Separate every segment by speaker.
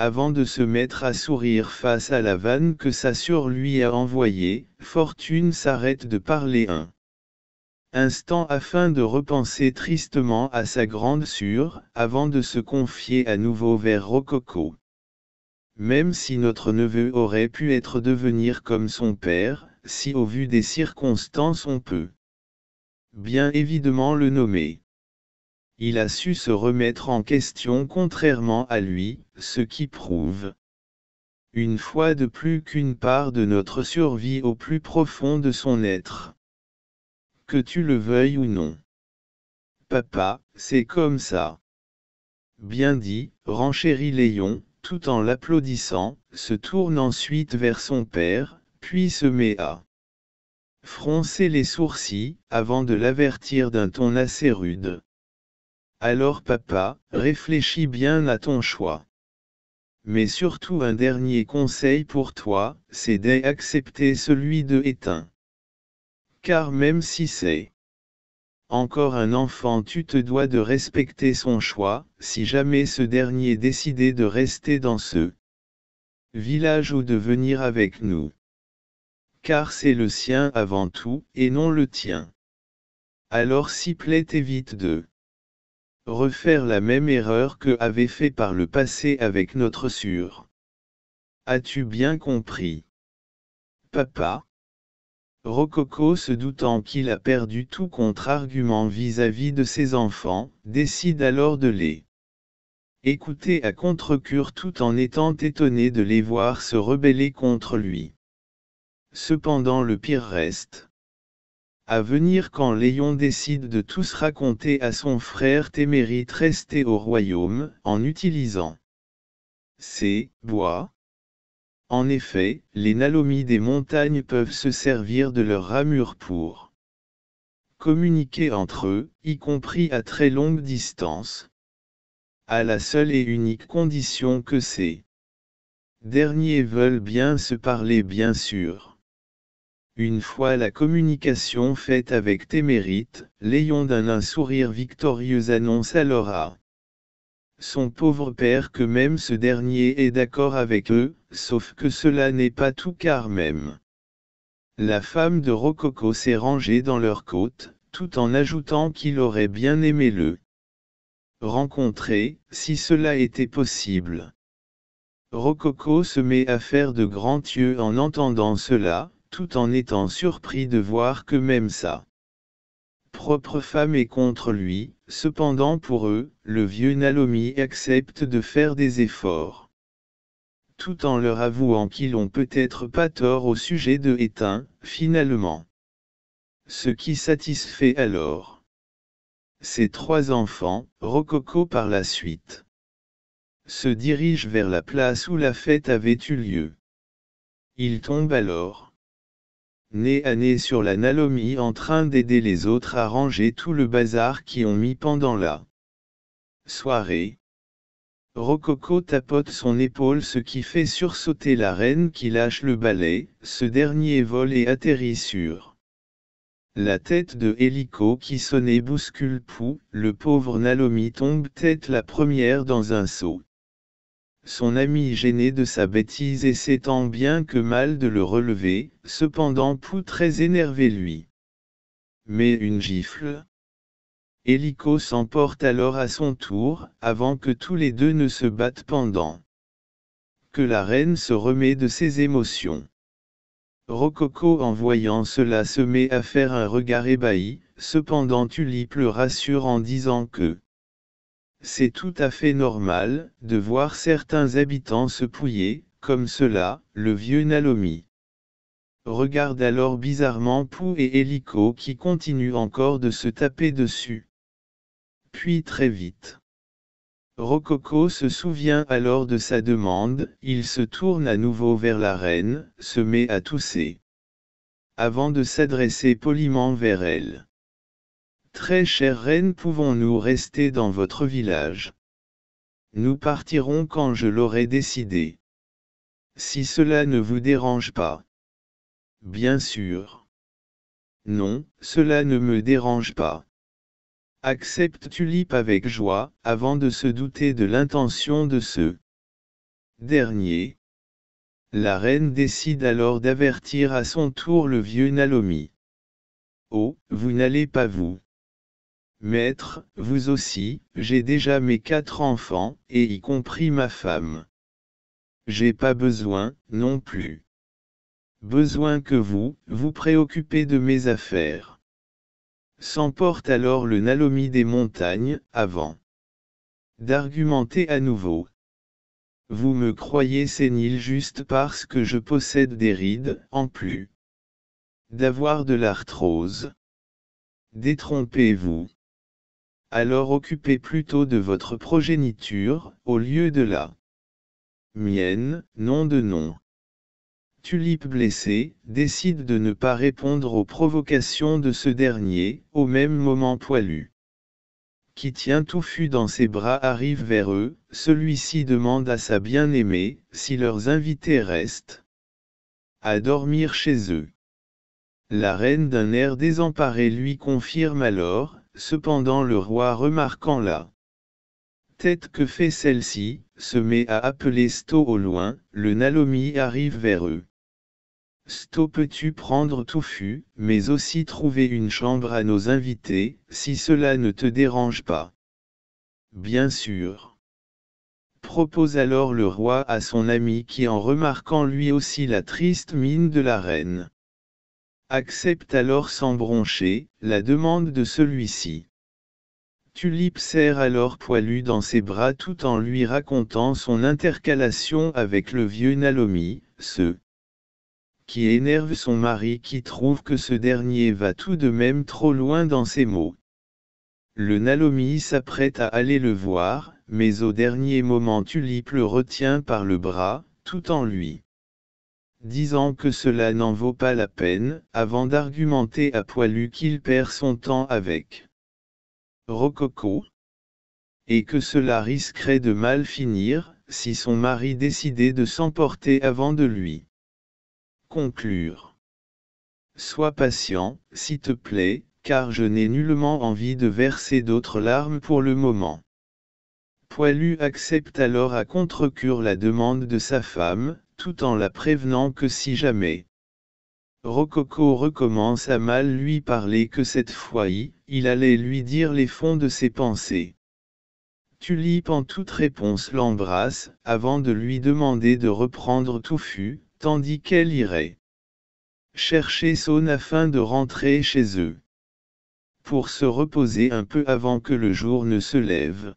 Speaker 1: avant de se mettre à sourire face à la vanne que sa sœur lui a envoyée, Fortune s'arrête de parler un instant afin de repenser tristement à sa grande sœur, avant de se confier à nouveau vers Rococo. Même si notre neveu aurait pu être devenir comme son père, si au vu des circonstances on peut bien évidemment le nommer il a su se remettre en question contrairement à lui, ce qui prouve une fois de plus qu'une part de notre survie au plus profond de son être. Que tu le veuilles ou non. Papa, c'est comme ça. Bien dit, renchérit Léon, tout en l'applaudissant, se tourne ensuite vers son père, puis se met à froncer les sourcils, avant de l'avertir d'un ton assez rude. Alors papa, réfléchis bien à ton choix. Mais surtout un dernier conseil pour toi, c'est d'accepter celui de éteint. Car même si c'est encore un enfant tu te dois de respecter son choix, si jamais ce dernier décidait de rester dans ce village ou de venir avec nous. Car c'est le sien avant tout, et non le tien. Alors s'y plaît évite de refaire la même erreur que avait fait par le passé avec notre sûre. As-tu bien compris? Papa? Rococo se doutant qu'il a perdu tout contre-argument vis-à-vis de ses enfants, décide alors de les écouter à contre-cure tout en étant étonné de les voir se rebeller contre lui. Cependant le pire reste. À venir quand Léon décide de tous raconter à son frère Témérite resté au royaume, en utilisant ces bois. En effet, les nalomies des montagnes peuvent se servir de leurs ramures pour communiquer entre eux, y compris à très longue distance. À la seule et unique condition que ces derniers veulent bien se parler bien sûr. Une fois la communication faite avec Témérite, Léon d'un sourire victorieux annonce alors à son pauvre père que même ce dernier est d'accord avec eux, sauf que cela n'est pas tout car même. La femme de Rococo s'est rangée dans leur côte, tout en ajoutant qu'il aurait bien aimé le rencontrer, si cela était possible. Rococo se met à faire de grands yeux en entendant cela, tout en étant surpris de voir que même sa propre femme est contre lui, cependant pour eux, le vieux Nalomi accepte de faire des efforts. Tout en leur avouant qu'ils n'ont peut-être pas tort au sujet de Éteint, finalement. Ce qui satisfait alors ses trois enfants, Rococo par la suite se dirige vers la place où la fête avait eu lieu. Il tombe alors nez à nez sur la Nalomie en train d'aider les autres à ranger tout le bazar qui ont mis pendant la soirée. Rococo tapote son épaule ce qui fait sursauter la reine qui lâche le balai, ce dernier vole et atterrit sur la tête de Hélico qui sonnait bouscule Pou, le pauvre Nalomi tombe tête la première dans un seau son ami gêné de sa bêtise essaie tant bien que mal de le relever, cependant Pou très énervé lui. Mais une gifle. Hélico s'emporte alors à son tour, avant que tous les deux ne se battent pendant que la reine se remet de ses émotions. Rococo en voyant cela se met à faire un regard ébahi, cependant Tulipe le rassure en disant que c'est tout à fait normal, de voir certains habitants se pouiller, comme cela, le vieux Nalomi. Regarde alors bizarrement Pou et Hélico qui continuent encore de se taper dessus. Puis très vite. Rococo se souvient alors de sa demande, il se tourne à nouveau vers la reine, se met à tousser. Avant de s'adresser poliment vers elle. Très chère reine, pouvons-nous rester dans votre village? Nous partirons quand je l'aurai décidé. Si cela ne vous dérange pas. Bien sûr. Non, cela ne me dérange pas. Accepte Tulipe avec joie, avant de se douter de l'intention de ce Dernier? La reine décide alors d'avertir à son tour le vieux Nalomi. Oh, vous n'allez pas vous. Maître, vous aussi, j'ai déjà mes quatre enfants, et y compris ma femme. J'ai pas besoin, non plus. Besoin que vous, vous préoccupez de mes affaires. S'emporte alors le Nalomi des montagnes, avant d'argumenter à nouveau. Vous me croyez sénile juste parce que je possède des rides, en plus d'avoir de l'arthrose. Détrompez-vous. Alors occupez plutôt de votre progéniture, au lieu de la mienne, nom de nom. Tulipe blessé, décide de ne pas répondre aux provocations de ce dernier, au même moment poilu qui tient Touffu dans ses bras arrive vers eux, celui-ci demande à sa bien-aimée, si leurs invités restent à dormir chez eux. La reine d'un air désemparé lui confirme alors, cependant le roi remarquant la tête que fait celle-ci, se met à appeler Sto au loin, le Nalomi arrive vers eux. Sto peux-tu prendre touffu, mais aussi trouver une chambre à nos invités, si cela ne te dérange pas? Bien sûr. Propose alors le roi à son ami qui en remarquant lui aussi la triste mine de la reine. Accepte alors sans broncher, la demande de celui-ci. Tulipe serre alors Poilu dans ses bras tout en lui racontant son intercalation avec le vieux Nalomi, ce qui énerve son mari qui trouve que ce dernier va tout de même trop loin dans ses mots. Le Nalomi s'apprête à aller le voir, mais au dernier moment Tulipe le retient par le bras, tout en lui disant que cela n'en vaut pas la peine, avant d'argumenter à Poilu qu'il perd son temps avec Rococo, et que cela risquerait de mal finir, si son mari décidait de s'emporter avant de lui conclure. Sois patient, s'il te plaît, car je n'ai nullement envie de verser d'autres larmes pour le moment. Poilu accepte alors à contre-cure la demande de sa femme, tout en la prévenant que si jamais Rococo recommence à mal lui parler que cette fois il allait lui dire les fonds de ses pensées. Tulipe en toute réponse l'embrasse, avant de lui demander de reprendre Touffu, tandis qu'elle irait chercher Saune afin de rentrer chez eux. Pour se reposer un peu avant que le jour ne se lève.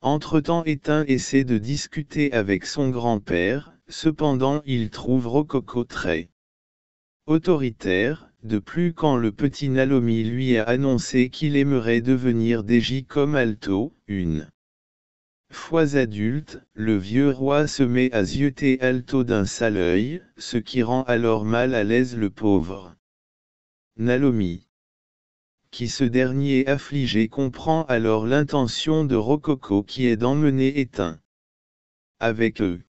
Speaker 1: Entre-temps Éteint essaie de discuter avec son grand-père, cependant il trouve Rococo très autoritaire, de plus quand le petit Nalomi lui a annoncé qu'il aimerait devenir DJ comme Alto, une fois adulte, le vieux roi se met à zioter Alto d'un sale œil, ce qui rend alors mal à l'aise le pauvre Nalomi. Qui ce dernier affligé comprend alors l'intention de Rococo qui est d'emmener éteint avec eux.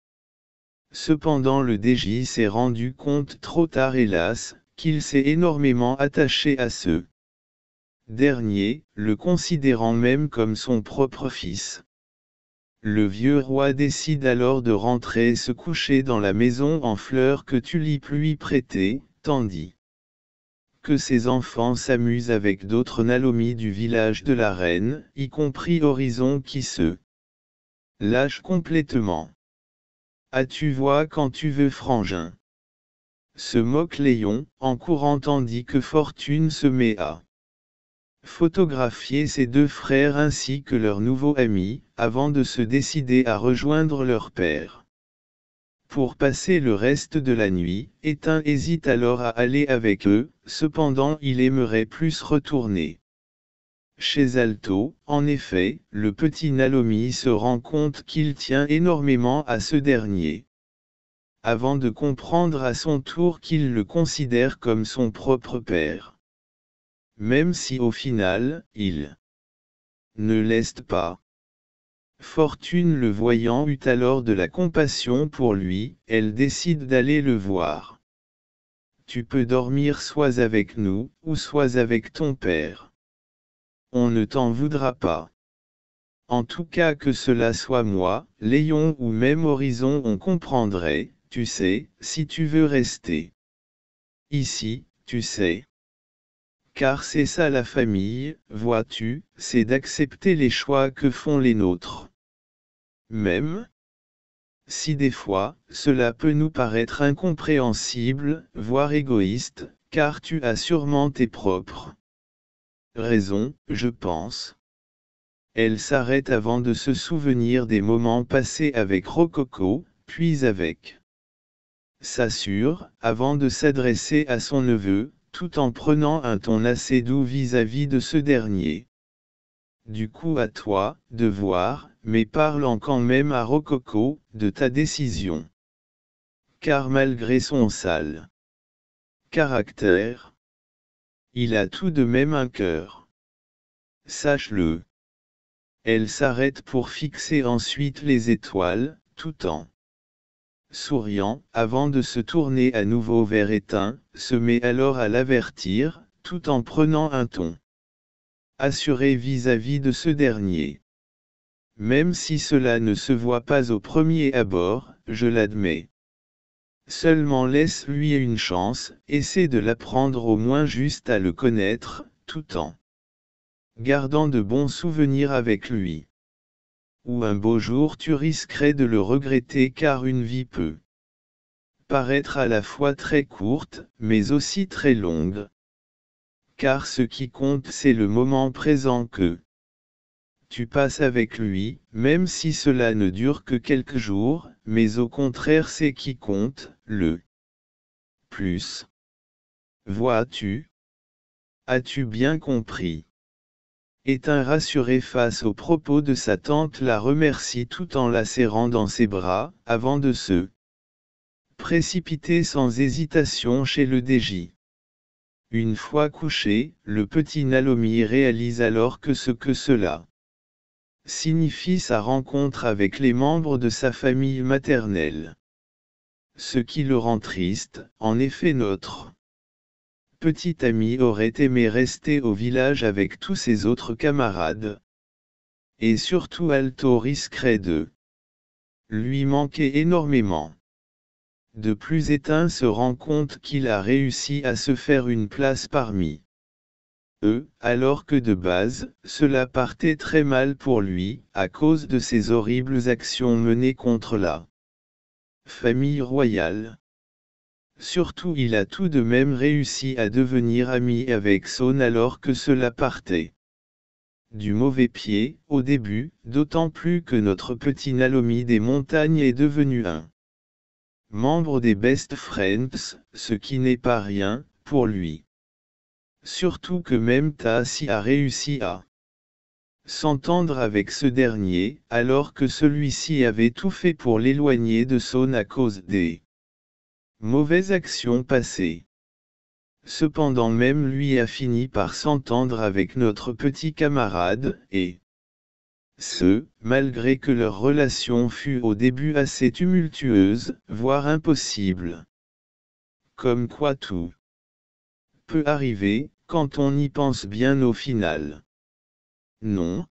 Speaker 1: Cependant le DJ s'est rendu compte trop tard hélas, qu'il s'est énormément attaché à ce dernier, le considérant même comme son propre fils. Le vieux roi décide alors de rentrer se coucher dans la maison en fleurs que Tulipe lui prêtait, tandis que ses enfants s'amusent avec d'autres Nalomis du village de la reine, y compris Horizon qui se lâche complètement. As-tu vois quand tu veux frangin? Se moque Léon, en courant tandis que Fortune se met à photographier ses deux frères ainsi que leur nouveau ami, avant de se décider à rejoindre leur père. Pour passer le reste de la nuit, Éteint hésite alors à aller avec eux, cependant il aimerait plus retourner. Chez Alto, en effet, le petit Nalomi se rend compte qu'il tient énormément à ce dernier. Avant de comprendre à son tour qu'il le considère comme son propre père. Même si au final, il ne l'est pas. Fortune le voyant eut alors de la compassion pour lui, elle décide d'aller le voir. Tu peux dormir soit avec nous, ou soit avec ton père. On ne t'en voudra pas. En tout cas que cela soit moi, Léon ou même Horizon on comprendrait, tu sais, si tu veux rester. Ici, tu sais. Car c'est ça la famille, vois-tu, c'est d'accepter les choix que font les nôtres. Même si des fois, cela peut nous paraître incompréhensible, voire égoïste, car tu as sûrement tes propres raisons, je pense. Elle s'arrête avant de se souvenir des moments passés avec Rococo, puis avec s'assure, avant de s'adresser à son neveu, tout en prenant un ton assez doux vis-à-vis de ce dernier. Du coup à toi, de voir, mais parlant quand même à Rococo, de ta décision. Car malgré son sale caractère, il a tout de même un cœur. Sache-le. Elle s'arrête pour fixer ensuite les étoiles, tout en souriant, avant de se tourner à nouveau vers éteint, se met alors à l'avertir, tout en prenant un ton assuré vis-à-vis de ce dernier. Même si cela ne se voit pas au premier abord, je l'admets. Seulement laisse-lui une chance, essaie de l'apprendre au moins juste à le connaître, tout en gardant de bons souvenirs avec lui. Ou un beau jour tu risquerais de le regretter car une vie peut paraître à la fois très courte, mais aussi très longue. Car ce qui compte c'est le moment présent que tu passes avec lui, même si cela ne dure que quelques jours, mais au contraire c'est qui compte, le plus. Vois-tu? As-tu bien compris? Éteint rassuré face aux propos de sa tante la remercie tout en la serrant dans ses bras, avant de se précipiter sans hésitation chez le DJ. Une fois couché, le petit Nalomi réalise alors que ce que cela signifie sa rencontre avec les membres de sa famille maternelle. Ce qui le rend triste, en effet notre petit ami aurait aimé rester au village avec tous ses autres camarades. Et surtout Alto risquerait de lui manquer énormément. De plus éteint se rend compte qu'il a réussi à se faire une place parmi eux, alors que de base, cela partait très mal pour lui, à cause de ses horribles actions menées contre la famille royale. Surtout il a tout de même réussi à devenir ami avec Son alors que cela partait du mauvais pied, au début, d'autant plus que notre petit Nalomi des montagnes est devenu un membre des Best Friends, ce qui n'est pas rien, pour lui. Surtout que même Tassi a réussi à s'entendre avec ce dernier, alors que celui-ci avait tout fait pour l'éloigner de Son à cause des Mauvaise action passée. Cependant même lui a fini par s'entendre avec notre petit camarade, et ce, malgré que leur relation fut au début assez tumultueuse, voire impossible. Comme quoi tout peut arriver, quand on y pense bien au final. Non.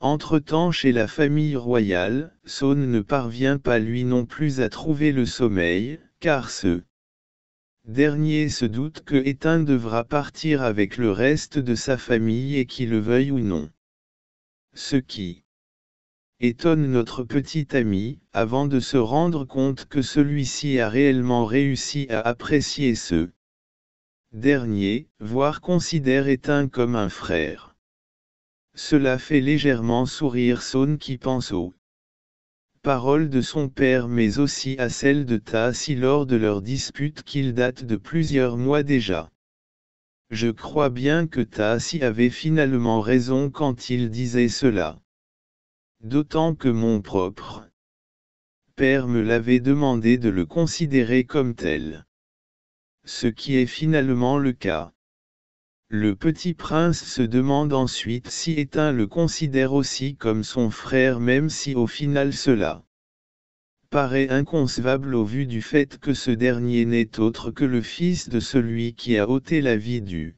Speaker 1: Entre-temps chez la famille royale, Saune ne parvient pas lui non plus à trouver le sommeil, car ce dernier se doute que Éteint devra partir avec le reste de sa famille et qu'il le veuille ou non. Ce qui étonne notre petit ami, avant de se rendre compte que celui-ci a réellement réussi à apprécier ce dernier, voire considère Éteint comme un frère. Cela fait légèrement sourire Saune qui pense au Parole de son père mais aussi à celle de Tassi lors de leur dispute qu'il date de plusieurs mois déjà. Je crois bien que Tassi avait finalement raison quand il disait cela. D'autant que mon propre père me l'avait demandé de le considérer comme tel. Ce qui est finalement le cas. Le petit prince se demande ensuite si Éteint le considère aussi comme son frère même si au final cela paraît inconcevable au vu du fait que ce dernier n'est autre que le fils de celui qui a ôté la vie du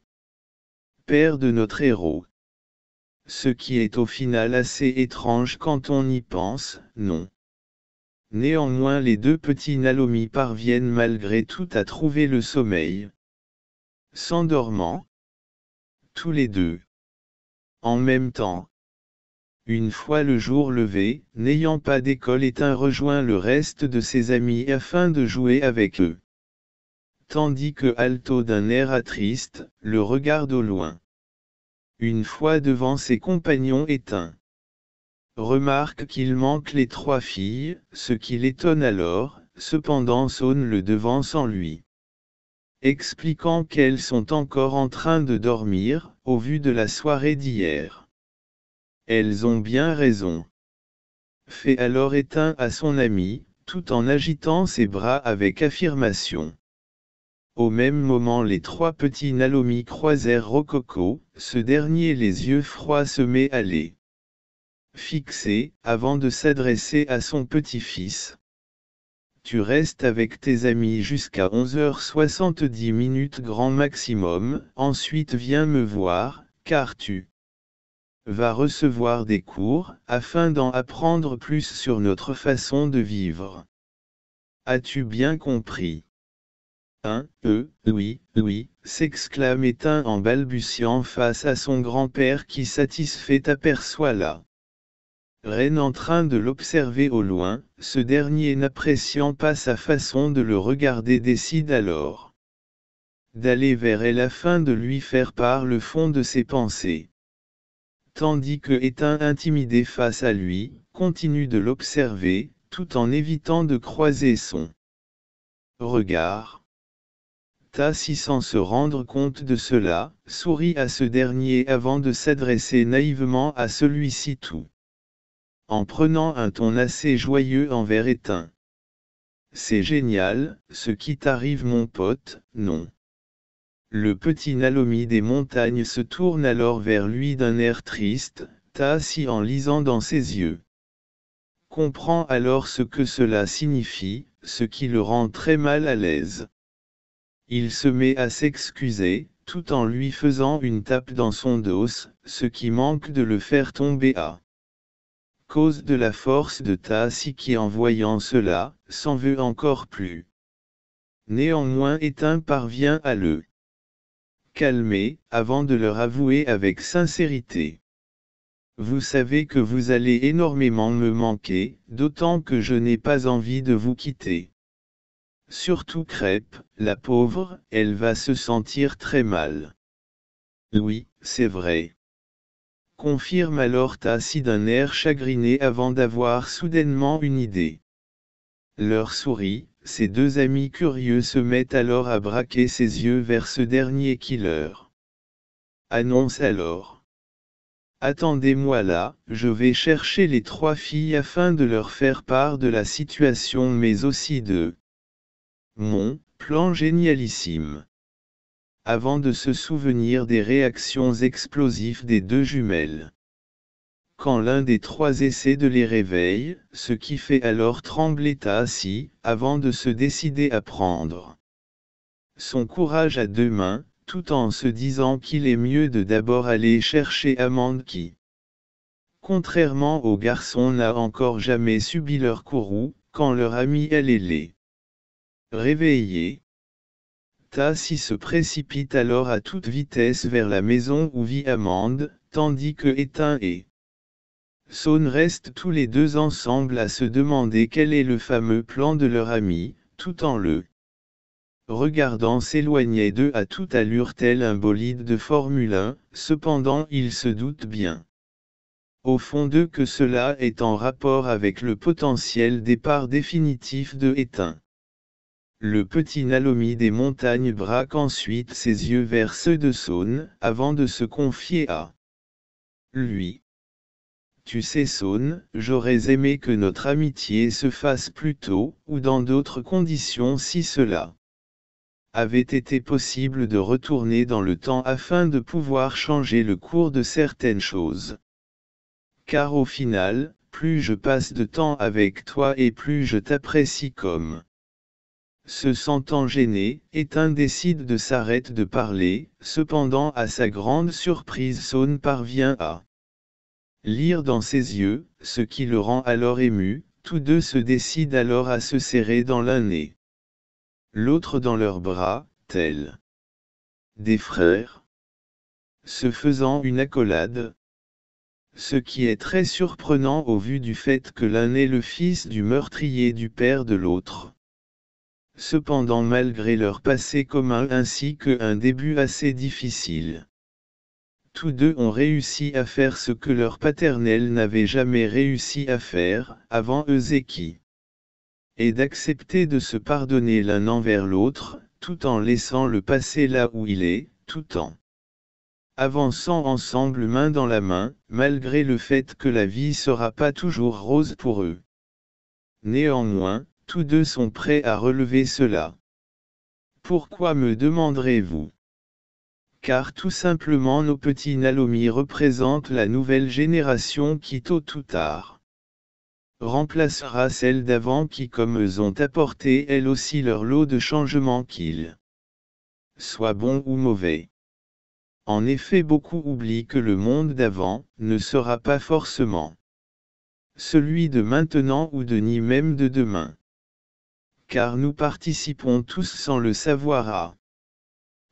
Speaker 1: père de notre héros. Ce qui est au final assez étrange quand on y pense, non. Néanmoins les deux petits Nalomi parviennent malgré tout à trouver le sommeil. S'endormant. Tous les deux. En même temps. Une fois le jour levé, n'ayant pas d'école éteint rejoint le reste de ses amis afin de jouer avec eux. Tandis que Alto d'un air attriste, le regarde au loin. Une fois devant ses compagnons éteints remarque qu'il manque les trois filles, ce qui l'étonne alors, cependant sonne le devant sans lui. Expliquant qu'elles sont encore en train de dormir, au vu de la soirée d'hier. Elles ont bien raison. Fait alors éteint à son ami, tout en agitant ses bras avec affirmation. Au même moment les trois petits Nalomi croisèrent Rococo, ce dernier les yeux froids se met à les fixé, avant de s'adresser à son petit-fils. Tu restes avec tes amis jusqu'à 11h70 minutes grand maximum, ensuite viens me voir, car tu vas recevoir des cours, afin d'en apprendre plus sur notre façon de vivre. As-tu bien compris? Hein, euh, oui, oui, s'exclame Éteint en balbutiant face à son grand-père qui satisfait aperçoit là. Reine en train de l'observer au loin, ce dernier n'appréciant pas sa façon de le regarder décide alors d'aller vers elle afin de lui faire part le fond de ses pensées. Tandis que éteint intimidé face à lui, continue de l'observer, tout en évitant de croiser son regard. Tassi sans se rendre compte de cela, sourit à ce dernier avant de s'adresser naïvement à celui-ci tout en prenant un ton assez joyeux envers éteint. C'est génial, ce qui t'arrive mon pote, non. Le petit Nalomi des montagnes se tourne alors vers lui d'un air triste, assis en lisant dans ses yeux. Comprend alors ce que cela signifie, ce qui le rend très mal à l'aise. Il se met à s'excuser, tout en lui faisant une tape dans son dos, ce qui manque de le faire tomber à cause de la force de Tassi qui en voyant cela, s'en veut encore plus. Néanmoins Éteint parvient à le calmer, avant de leur avouer avec sincérité. Vous savez que vous allez énormément me manquer, d'autant que je n'ai pas envie de vous quitter. Surtout Crêpe, la pauvre, elle va se sentir très mal. Oui, c'est vrai confirme alors Tassi d'un air chagriné avant d'avoir soudainement une idée. Leur sourit, ses deux amis curieux se mettent alors à braquer ses yeux vers ce dernier qui leur annonce alors. Attendez-moi là, je vais chercher les trois filles afin de leur faire part de la situation mais aussi de mon plan génialissime avant de se souvenir des réactions explosives des deux jumelles. Quand l'un des trois essaie de les réveiller, ce qui fait alors trembler Tassi, avant de se décider à prendre son courage à deux mains, tout en se disant qu'il est mieux de d'abord aller chercher Amande qui, contrairement aux garçons n'a encore jamais subi leur courroux, quand leur ami allait les réveiller, Tassi se précipite alors à toute vitesse vers la maison où vit Amande, tandis que Éteint et Saune restent tous les deux ensemble à se demander quel est le fameux plan de leur ami, tout en le regardant s'éloigner d'eux à toute allure tel un bolide de Formule 1, cependant ils se doutent bien. Au fond d'eux que cela est en rapport avec le potentiel départ définitif de Éteint. Le petit Nalomi des montagnes braque ensuite ses yeux vers ceux de Saône, avant de se confier à lui. Tu sais Saône, j'aurais aimé que notre amitié se fasse plus tôt, ou dans d'autres conditions si cela avait été possible de retourner dans le temps afin de pouvoir changer le cours de certaines choses. Car au final, plus je passe de temps avec toi et plus je t'apprécie comme se sentant gêné, Éteint décide de s'arrêter de parler, cependant à sa grande surprise Saune parvient à Lire dans ses yeux, ce qui le rend alors ému, tous deux se décident alors à se serrer dans l'un nez. L'autre dans leurs bras, tels des frères. Se faisant une accolade. Ce qui est très surprenant au vu du fait que l'un est le fils du meurtrier du père de l'autre. Cependant malgré leur passé commun ainsi qu'un début assez difficile tous deux ont réussi à faire ce que leur paternel n'avait jamais réussi à faire, avant Euseki. Et d'accepter de se pardonner l'un envers l'autre, tout en laissant le passé là où il est, tout en avançant ensemble main dans la main, malgré le fait que la vie sera pas toujours rose pour eux. Néanmoins, tous deux sont prêts à relever cela. Pourquoi me demanderez-vous? Car tout simplement nos petits Nalomi représentent la nouvelle génération qui tôt ou tard remplacera celle d'avant qui comme eux ont apporté elles aussi leur lot de changements qu'ils soient bons ou mauvais. En effet beaucoup oublient que le monde d'avant ne sera pas forcément celui de maintenant ou de ni même de demain. Car nous participons tous sans le savoir à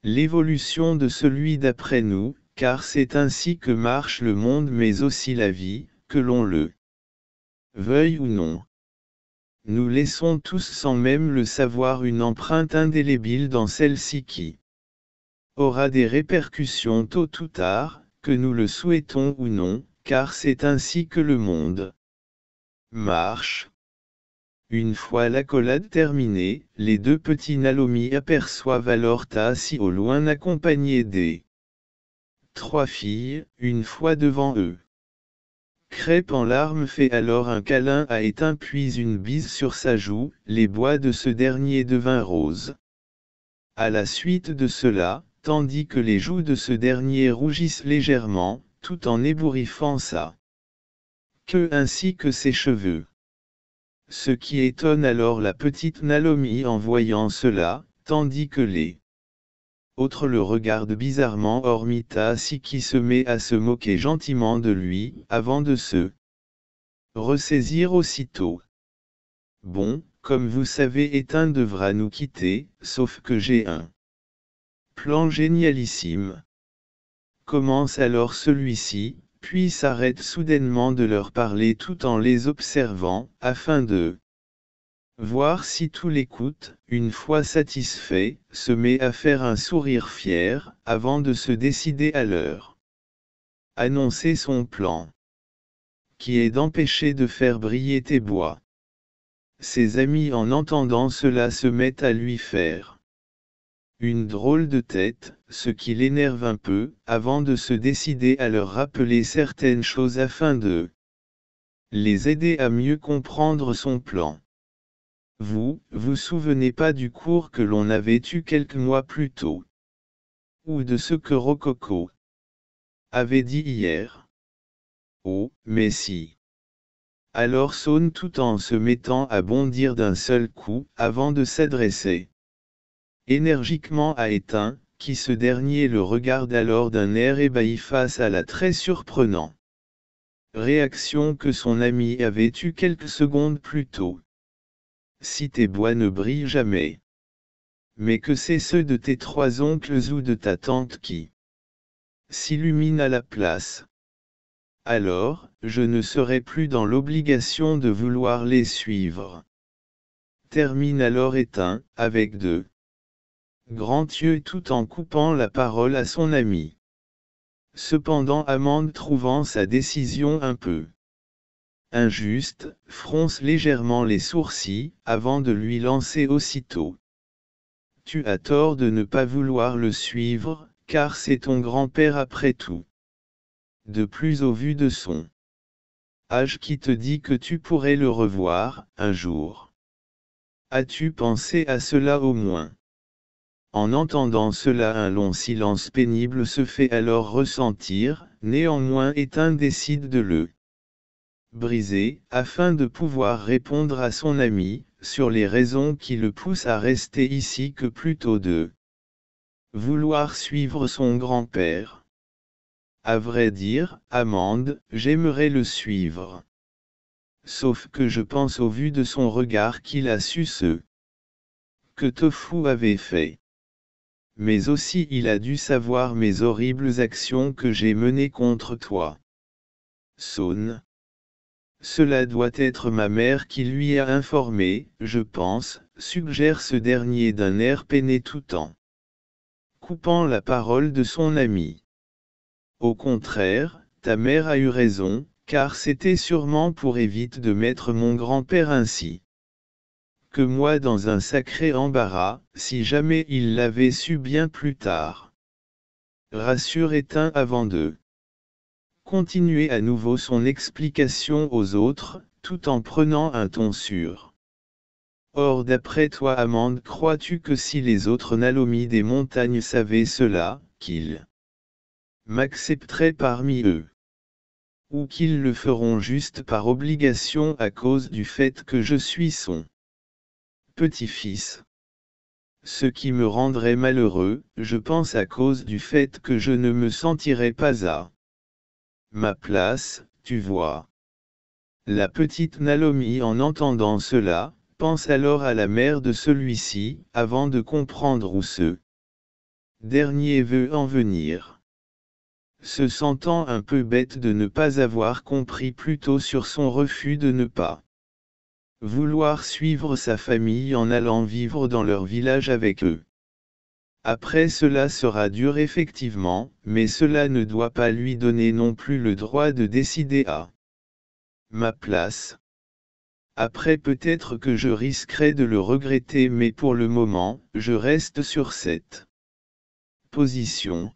Speaker 1: l'évolution de celui d'après nous, car c'est ainsi que marche le monde mais aussi la vie, que l'on le veuille ou non. Nous laissons tous sans même le savoir une empreinte indélébile dans celle-ci qui aura des répercussions tôt ou tard, que nous le souhaitons ou non, car c'est ainsi que le monde marche. Une fois l'accolade terminée, les deux petits Nalomi aperçoivent alors assis au loin accompagné des trois filles, une fois devant eux. Crêpe en larmes fait alors un câlin à Éteint puis une bise sur sa joue, les bois de ce dernier devint rose. À la suite de cela, tandis que les joues de ce dernier rougissent légèrement, tout en ébouriffant sa queue ainsi que ses cheveux. Ce qui étonne alors la petite Nalomi en voyant cela, tandis que les autres le regardent bizarrement hormis si qui se met à se moquer gentiment de lui, avant de se ressaisir aussitôt. Bon, comme vous savez Éteint devra nous quitter, sauf que j'ai un plan génialissime. Commence alors celui-ci, puis s'arrête soudainement de leur parler tout en les observant, afin de voir si tout l'écoute, une fois satisfait, se met à faire un sourire fier, avant de se décider à leur annoncer son plan, qui est d'empêcher de faire briller tes bois. Ses amis en entendant cela se mettent à lui faire une drôle de tête, ce qui l'énerve un peu, avant de se décider à leur rappeler certaines choses afin de les aider à mieux comprendre son plan. Vous, vous souvenez pas du cours que l'on avait eu quelques mois plus tôt? Ou de ce que Rococo avait dit hier? Oh, mais si. Alors sonne tout en se mettant à bondir d'un seul coup, avant de s'adresser énergiquement à Éteint, qui ce dernier le regarde alors d'un air ébahi face à la très surprenant réaction que son ami avait eue quelques secondes plus tôt. Si tes bois ne brillent jamais. Mais que c'est ceux de tes trois oncles ou de ta tante qui s'illuminent à la place. Alors, je ne serai plus dans l'obligation de vouloir les suivre. Termine alors éteint, avec deux grand yeux tout en coupant la parole à son ami. Cependant Amande trouvant sa décision un peu injuste, fronce légèrement les sourcils, avant de lui lancer aussitôt. Tu as tort de ne pas vouloir le suivre, car c'est ton grand-père après tout. De plus au vu de son âge qui te dit que tu pourrais le revoir, un jour. As-tu pensé à cela au moins? En entendant cela un long silence pénible se fait alors ressentir, néanmoins Éteint décide de le briser, afin de pouvoir répondre à son ami, sur les raisons qui le poussent à rester ici que plutôt de vouloir suivre son grand-père. À vrai dire, Amande, j'aimerais le suivre. Sauf que je pense au vu de son regard qu'il a su ce que Tofu avait fait. Mais aussi il a dû savoir mes horribles actions que j'ai menées contre toi. Saune. Cela doit être ma mère qui lui a informé, je pense, suggère ce dernier d'un air peiné tout en coupant la parole de son ami. Au contraire, ta mère a eu raison, car c'était sûrement pour éviter de mettre mon grand-père ainsi que moi dans un sacré embarras, si jamais il l'avait su bien plus tard. Rassure éteint avant de continuer à nouveau son explication aux autres, tout en prenant un ton sûr. Or d'après toi Amande crois-tu que si les autres Nalomi des montagnes savaient cela, qu'ils m'accepteraient parmi eux? Ou qu'ils le feront juste par obligation à cause du fait que je suis son petit-fils Ce qui me rendrait malheureux, je pense à cause du fait que je ne me sentirais pas à ma place, tu vois. La petite Nalomi en entendant cela, pense alors à la mère de celui-ci, avant de comprendre où ce dernier veut en venir. Se sentant un peu bête de ne pas avoir compris plus tôt sur son refus de ne pas vouloir suivre sa famille en allant vivre dans leur village avec eux. Après cela sera dur effectivement, mais cela ne doit pas lui donner non plus le droit de décider à ma place. Après peut-être que je risquerai de le regretter mais pour le moment, je reste sur cette position.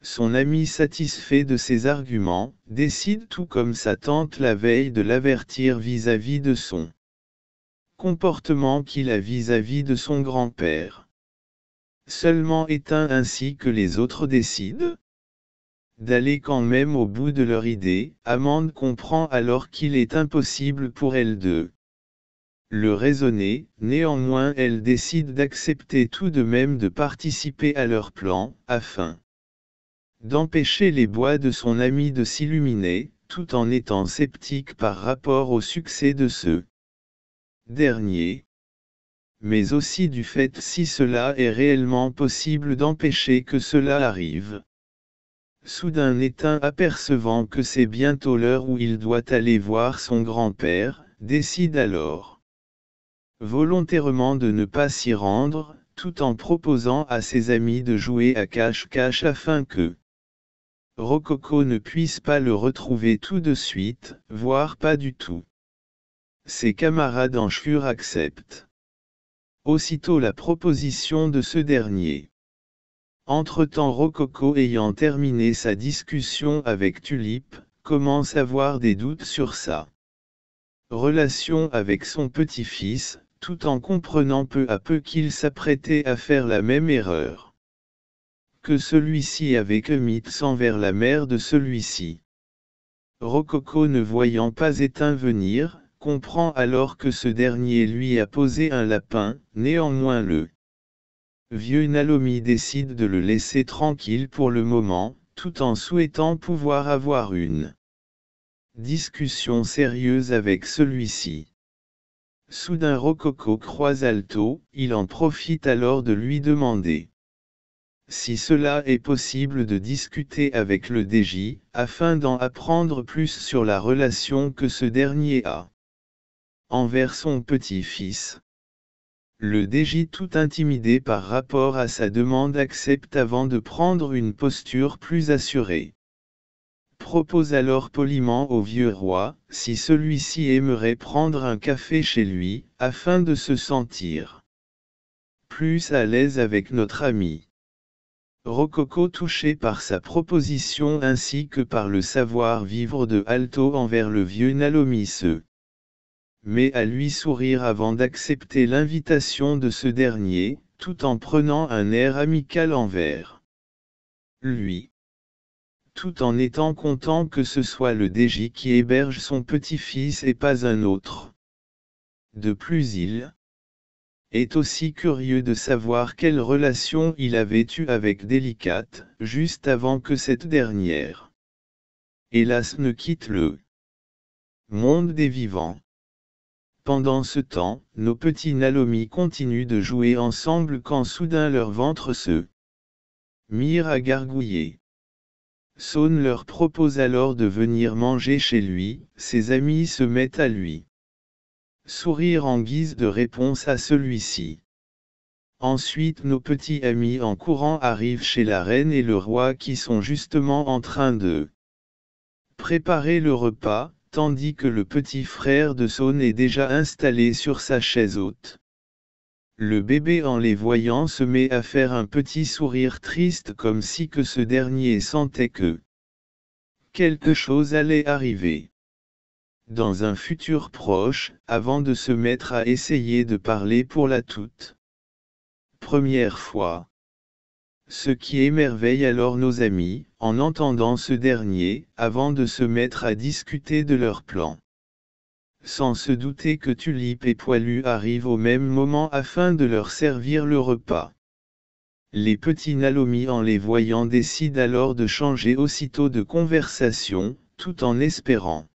Speaker 1: Son ami satisfait de ses arguments, décide tout comme sa tante la veille de l'avertir vis-à-vis de son comportement qu'il a vis-à-vis de son grand-père. Seulement éteint ainsi que les autres décident? D'aller quand même au bout de leur idée, Amande comprend alors qu'il est impossible pour elle de le raisonner, néanmoins elle décide d'accepter tout de même de participer à leur plan, afin d'empêcher les bois de son ami de s'illuminer, tout en étant sceptique par rapport au succès de ce dernier, mais aussi du fait si cela est réellement possible d'empêcher que cela arrive. Soudain éteint apercevant que c'est bientôt l'heure où il doit aller voir son grand-père, décide alors volontairement de ne pas s'y rendre, tout en proposant à ses amis de jouer à cache-cache afin que Rococo ne puisse pas le retrouver tout de suite, voire pas du tout. Ses camarades en chur acceptent aussitôt la proposition de ce dernier. Entre-temps Rococo ayant terminé sa discussion avec Tulipe, commence à avoir des doutes sur sa relation avec son petit-fils, tout en comprenant peu à peu qu'il s'apprêtait à faire la même erreur que celui-ci avait commise envers la mère de celui-ci. Rococo ne voyant pas éteint venir, comprend alors que ce dernier lui a posé un lapin, néanmoins le vieux Nalomi décide de le laisser tranquille pour le moment, tout en souhaitant pouvoir avoir une discussion sérieuse avec celui-ci. Soudain Rococo croise Alto, il en profite alors de lui demander si cela est possible de discuter avec le DJ, afin d'en apprendre plus sur la relation que ce dernier a envers son petit-fils. Le DJ tout intimidé par rapport à sa demande accepte avant de prendre une posture plus assurée. Propose alors poliment au vieux roi, si celui-ci aimerait prendre un café chez lui, afin de se sentir plus à l'aise avec notre ami. Rococo touché par sa proposition ainsi que par le savoir-vivre de Alto envers le vieux Nalomise mais à lui sourire avant d'accepter l'invitation de ce dernier, tout en prenant un air amical envers lui. Tout en étant content que ce soit le DJ qui héberge son petit-fils et pas un autre. De plus il est aussi curieux de savoir quelle relation il avait eue avec Délicate, juste avant que cette dernière, hélas ne quitte le monde des vivants. Pendant ce temps, nos petits Nalomi continuent de jouer ensemble quand soudain leur ventre se mirent à gargouiller. Saune leur propose alors de venir manger chez lui, ses amis se mettent à lui. Sourire en guise de réponse à celui-ci. Ensuite nos petits amis en courant arrivent chez la reine et le roi qui sont justement en train de préparer le repas, tandis que le petit frère de Saune est déjà installé sur sa chaise haute. Le bébé en les voyant se met à faire un petit sourire triste comme si que ce dernier sentait que quelque chose allait arriver. Dans un futur proche, avant de se mettre à essayer de parler pour la toute première fois. Ce qui émerveille alors nos amis, en entendant ce dernier, avant de se mettre à discuter de leur plan. Sans se douter que Tulipe et Poilu arrivent au même moment afin de leur servir le repas. Les petits Nalomi en les voyant décident alors de changer aussitôt de conversation, tout en espérant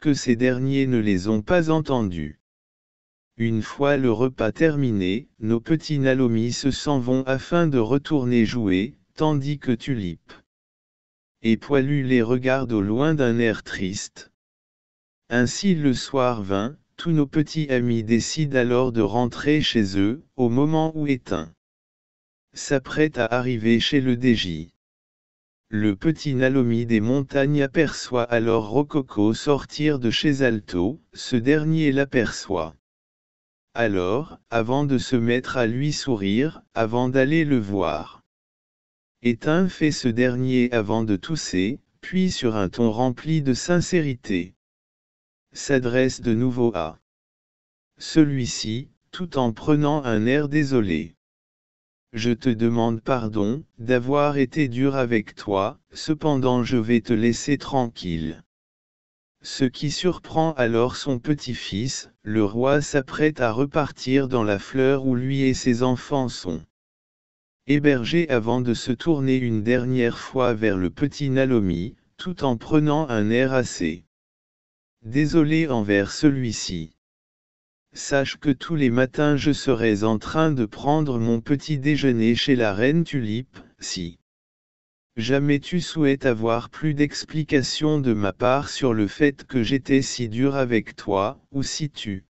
Speaker 1: que ces derniers ne les ont pas entendus. Une fois le repas terminé, nos petits Nalomi se s'en vont afin de retourner jouer, tandis que Tulipe et Poilu les regarde au loin d'un air triste. Ainsi le soir vint, tous nos petits amis décident alors de rentrer chez eux, au moment où Éteint s'apprête à arriver chez le DJ. Le petit Nalomi des montagnes aperçoit alors Rococo sortir de chez Alto, ce dernier l'aperçoit. Alors, avant de se mettre à lui sourire, avant d'aller le voir. Éteint fait ce dernier avant de tousser, puis sur un ton rempli de sincérité. S'adresse de nouveau à celui-ci, tout en prenant un air désolé. Je te demande pardon, d'avoir été dur avec toi, cependant je vais te laisser tranquille. Ce qui surprend alors son petit-fils, le roi s'apprête à repartir dans la fleur où lui et ses enfants sont hébergés avant de se tourner une dernière fois vers le petit Nalomi, tout en prenant un air assez désolé envers celui-ci. Sache que tous les matins je serai en train de prendre mon petit déjeuner chez la reine Tulipe, si Jamais tu souhaites avoir plus d'explications de ma part sur le fait que j'étais si dur avec toi, ou si tu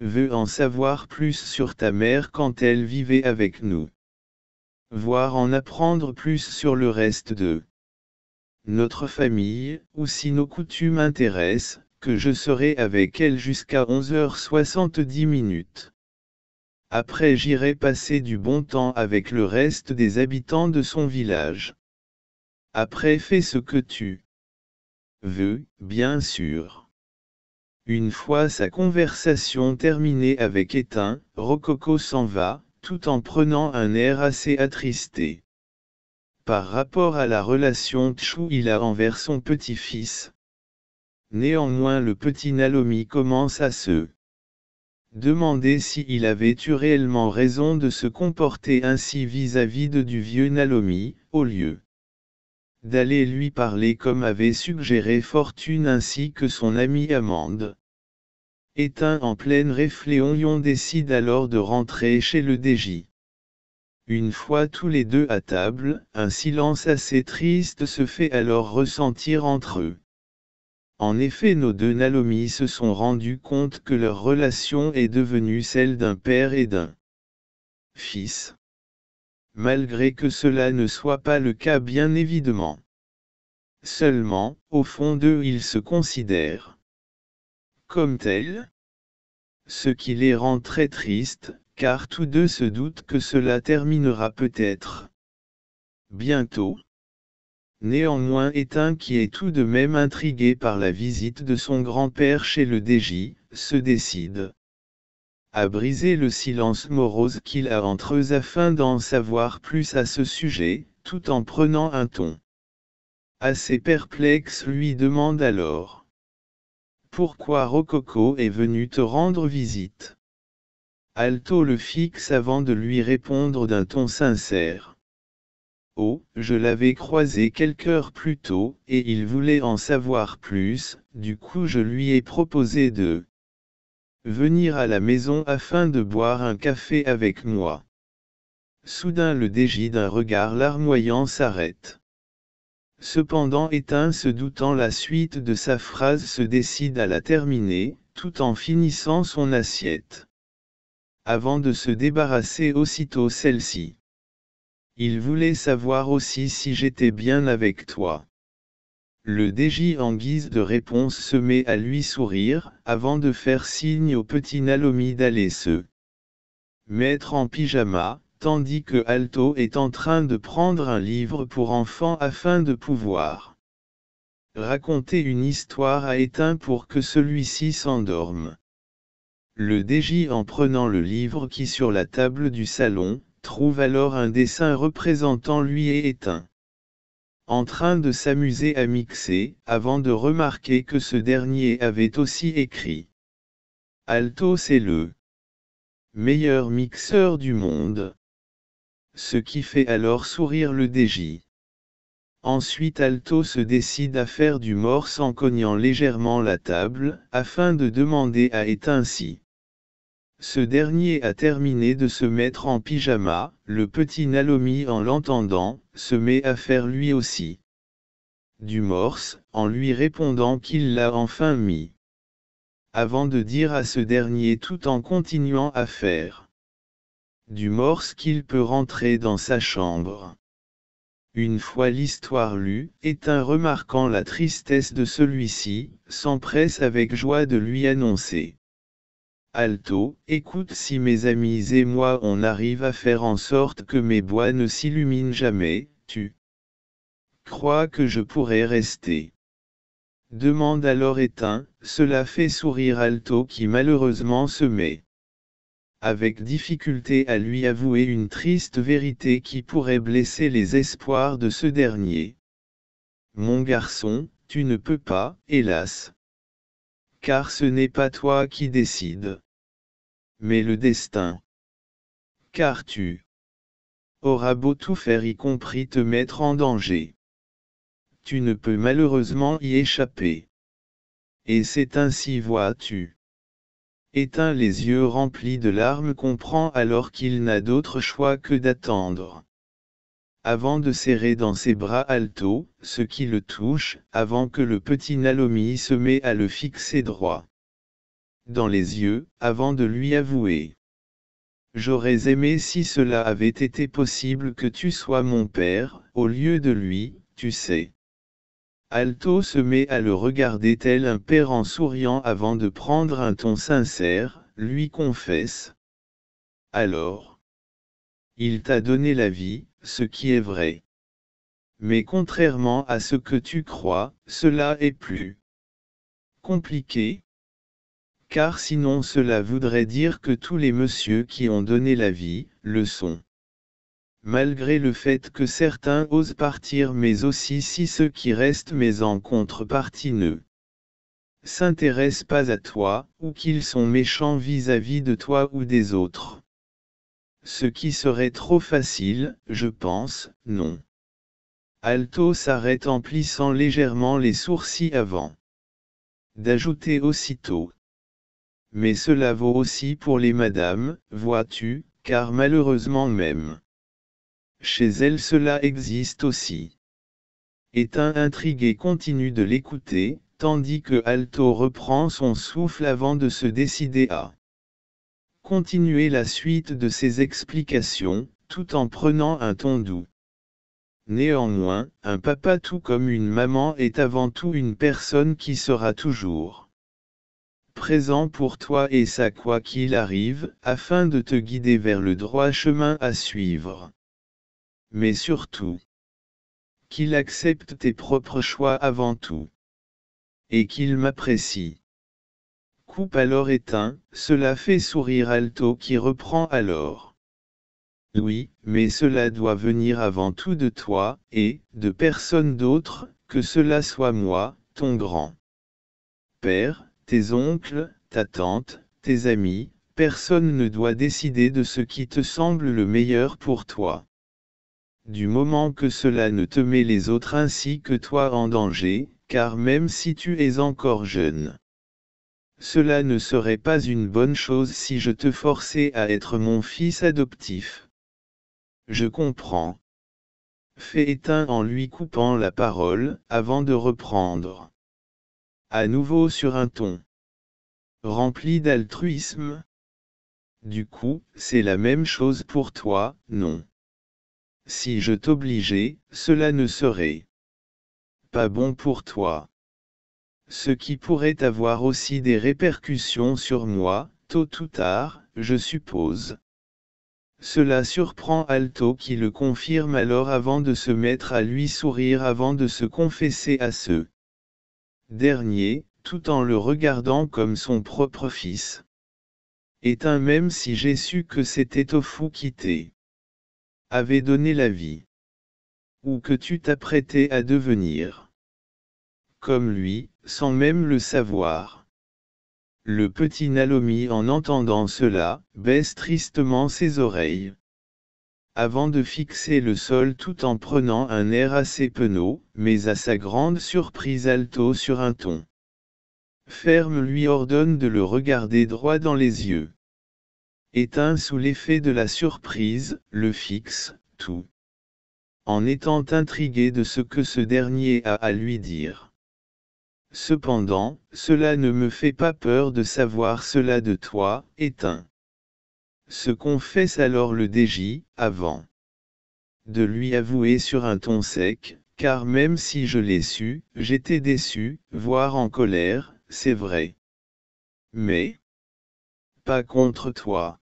Speaker 1: veux en savoir plus sur ta mère quand elle vivait avec nous. Voire en apprendre plus sur le reste de notre famille, ou si nos coutumes intéressent, je serai avec elle jusqu'à 11h70 minutes. Après j'irai passer du bon temps avec le reste des habitants de son village. Après fais ce que tu veux, bien sûr. Une fois sa conversation terminée avec Éteint, Rococo s'en va, tout en prenant un air assez attristé. Par rapport à la relation Tchou il a envers son petit-fils. Néanmoins le petit Nalomi commence à se Demandez s'il avait eu réellement raison de se comporter ainsi vis-à-vis du vieux Nalomi, au lieu d'aller lui parler comme avait suggéré Fortune ainsi que son ami Amande. Éteint en pleine réflexion décide alors de rentrer chez le DJ. Une fois tous les deux à table, un silence assez triste se fait alors ressentir entre eux. En effet nos deux Nalomi se sont rendus compte que leur relation est devenue celle d'un père et d'un fils. Malgré que cela ne soit pas le cas bien évidemment. Seulement, au fond d'eux ils se considèrent comme tels. Ce qui les rend très tristes, car tous deux se doutent que cela terminera peut-être bientôt. Néanmoins Éteint qui est tout de même intrigué par la visite de son grand-père chez le DJ, se décide à briser le silence morose qu'il a entre eux afin d'en savoir plus à ce sujet, tout en prenant un ton assez perplexe lui demande alors Pourquoi Rococo est venu te rendre visite? Alto le fixe avant de lui répondre d'un ton sincère. Oh, je l'avais croisé quelques heures plus tôt, et il voulait en savoir plus, du coup je lui ai proposé de venir à la maison afin de boire un café avec moi. Soudain le dégit d'un regard larmoyant s'arrête. Cependant éteint se doutant la suite de sa phrase se décide à la terminer, tout en finissant son assiette. Avant de se débarrasser aussitôt celle-ci. Il voulait savoir aussi si j'étais bien avec toi. Le DJ en guise de réponse se met à lui sourire, avant de faire signe au petit Nalomi d'aller se mettre en pyjama, tandis que Alto est en train de prendre un livre pour enfants afin de pouvoir raconter une histoire à éteint pour que celui-ci s'endorme. Le DJ en prenant le livre qui sur la table du salon, trouve alors un dessin représentant lui et éteint. En train de s'amuser à mixer, avant de remarquer que ce dernier avait aussi écrit. Alto c'est le meilleur mixeur du monde. Ce qui fait alors sourire le DJ. Ensuite Alto se décide à faire du morse en cognant légèrement la table, afin de demander à si. Ce dernier a terminé de se mettre en pyjama, le petit Nalomi en l'entendant, se met à faire lui aussi. Du morse, en lui répondant qu'il l'a enfin mis. Avant de dire à ce dernier tout en continuant à faire. Du morse qu'il peut rentrer dans sa chambre. Une fois l'histoire lue, éteint remarquant la tristesse de celui-ci, s'empresse avec joie de lui annoncer. Alto, écoute si mes amis et moi on arrive à faire en sorte que mes bois ne s'illuminent jamais, tu crois que je pourrais rester? Demande alors éteint, cela fait sourire Alto qui malheureusement se met avec difficulté à lui avouer une triste vérité qui pourrait blesser les espoirs de ce dernier. Mon garçon, tu ne peux pas, hélas. Car ce n'est pas toi qui décides mais le destin. Car tu auras beau tout faire y compris te mettre en danger. Tu ne peux malheureusement y échapper. Et c'est ainsi vois-tu. Éteint les yeux remplis de larmes comprend alors qu'il n'a d'autre choix que d'attendre. Avant de serrer dans ses bras Alto, ce qui le touche, avant que le petit Nalomi se met à le fixer droit dans les yeux, avant de lui avouer. J'aurais aimé si cela avait été possible que tu sois mon père, au lieu de lui, tu sais. Alto se met à le regarder tel un père en souriant avant de prendre un ton sincère, lui confesse. Alors. Il t'a donné la vie, ce qui est vrai. Mais contrairement à ce que tu crois, cela est plus compliqué, car sinon cela voudrait dire que tous les messieurs qui ont donné la vie, le sont. Malgré le fait que certains osent partir mais aussi si ceux qui restent mais en contrepartie ne s'intéressent pas à toi, ou qu'ils sont méchants vis-à-vis -vis de toi ou des autres. Ce qui serait trop facile, je pense, non. Alto s'arrête en plissant légèrement les sourcils avant d'ajouter aussitôt mais cela vaut aussi pour les madames, vois-tu, car malheureusement même. Chez elles cela existe aussi. Éteint intrigué continue de l'écouter, tandis que Alto reprend son souffle avant de se décider à continuer la suite de ses explications, tout en prenant un ton doux. Néanmoins, un papa tout comme une maman est avant tout une personne qui sera toujours présent pour toi et ça quoi qu'il arrive, afin de te guider vers le droit chemin à suivre. Mais surtout, qu'il accepte tes propres choix avant tout. Et qu'il m'apprécie. Coupe alors éteint, cela fait sourire Alto qui reprend alors. Oui, mais cela doit venir avant tout de toi, et, de personne d'autre, que cela soit moi, ton grand. Père, tes oncles, ta tante, tes amis, personne ne doit décider de ce qui te semble le meilleur pour toi. Du moment que cela ne te met les autres ainsi que toi en danger, car même si tu es encore jeune, cela ne serait pas une bonne chose si je te forçais à être mon fils adoptif. Je comprends. Fait éteint en lui coupant la parole, avant de reprendre. À nouveau sur un ton rempli d'altruisme, du coup, c'est la même chose pour toi, non. Si je t'obligeais, cela ne serait pas bon pour toi. Ce qui pourrait avoir aussi des répercussions sur moi, tôt ou tard, je suppose. Cela surprend Alto qui le confirme alors avant de se mettre à lui sourire avant de se confesser à ce dernier, tout en le regardant comme son propre fils éteins même si j'ai su que c'était au fou qui t'ait avait donné la vie. Ou que tu t'apprêtais à devenir. Comme lui, sans même le savoir. Le petit Nalomi en entendant cela, baisse tristement ses oreilles. Avant de fixer le sol tout en prenant un air assez penaud, mais à sa grande surprise alto sur un ton. Ferme lui ordonne de le regarder droit dans les yeux éteint sous l'effet de la surprise, le fixe, tout. En étant intrigué de ce que ce dernier a à lui dire. Cependant, cela ne me fait pas peur de savoir cela de toi, éteint. Se confesse alors le DJ, avant de lui avouer sur un ton sec, car même si je l'ai su, j'étais déçu, voire en colère, c'est vrai. Mais, pas contre toi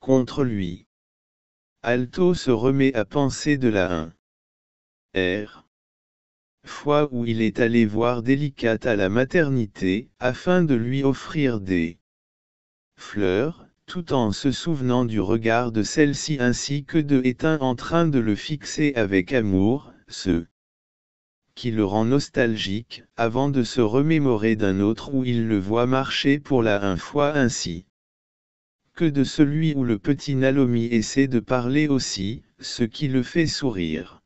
Speaker 1: contre lui. Alto se remet à penser de la 1. R. Fois où il est allé voir délicate à la maternité, afin de lui offrir des fleurs, tout en se souvenant du regard de celle-ci ainsi que de Éteint en train de le fixer avec amour, ce qui le rend nostalgique, avant de se remémorer d'un autre où il le voit marcher pour la un fois ainsi que de celui où le petit Nalomi essaie de parler aussi, ce qui le fait sourire.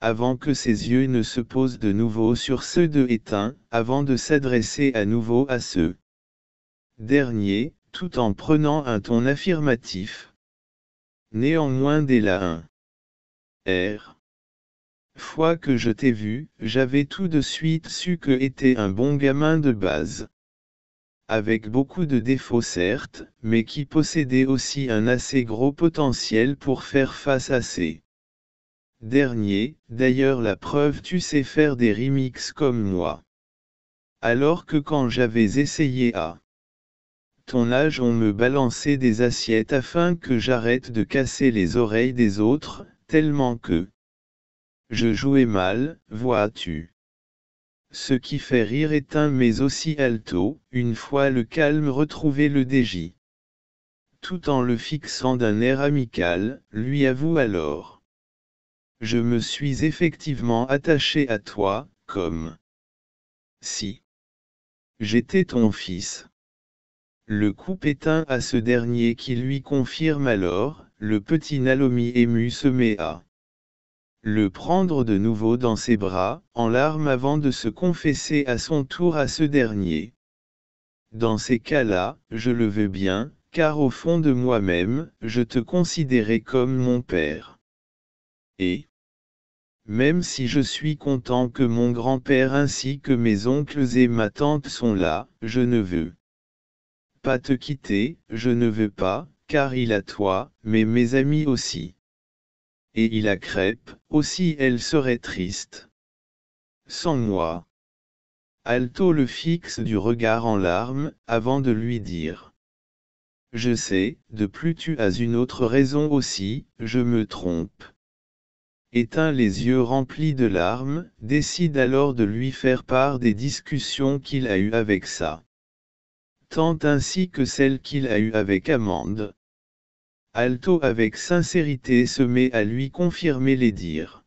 Speaker 1: Avant que ses yeux ne se posent de nouveau sur ceux de Éteint, avant de s'adresser à nouveau à ceux dernier, tout en prenant un ton affirmatif. Néanmoins dès la 1. R. Fois que je t'ai vu, j'avais tout de suite su que était un bon gamin de base avec beaucoup de défauts certes, mais qui possédait aussi un assez gros potentiel pour faire face à ces derniers, d'ailleurs la preuve tu sais faire des remixes comme moi. Alors que quand j'avais essayé à ton âge on me balançait des assiettes afin que j'arrête de casser les oreilles des autres, tellement que je jouais mal, vois-tu. Ce qui fait rire éteint mais aussi alto, une fois le calme retrouvé le DJ. Tout en le fixant d'un air amical, lui avoue alors. Je me suis effectivement attaché à toi, comme si j'étais ton fils. Le coup éteint à ce dernier qui lui confirme alors, le petit Nalomi ému se met à le prendre de nouveau dans ses bras, en larmes avant de se confesser à son tour à ce dernier. Dans ces cas-là, je le veux bien, car au fond de moi-même, je te considérais comme mon père. Et même si je suis content que mon grand-père ainsi que mes oncles et ma tante sont là, je ne veux pas te quitter, je ne veux pas, car il a toi, mais mes amis aussi et il a crêpe, aussi elle serait triste. Sans moi. Alto le fixe du regard en larmes, avant de lui dire. Je sais, de plus tu as une autre raison aussi, je me trompe. Éteint les yeux remplis de larmes, décide alors de lui faire part des discussions qu'il a eues avec ça. Tant ainsi que celles qu'il a eues avec Amande. Alto avec sincérité se met à lui confirmer les dires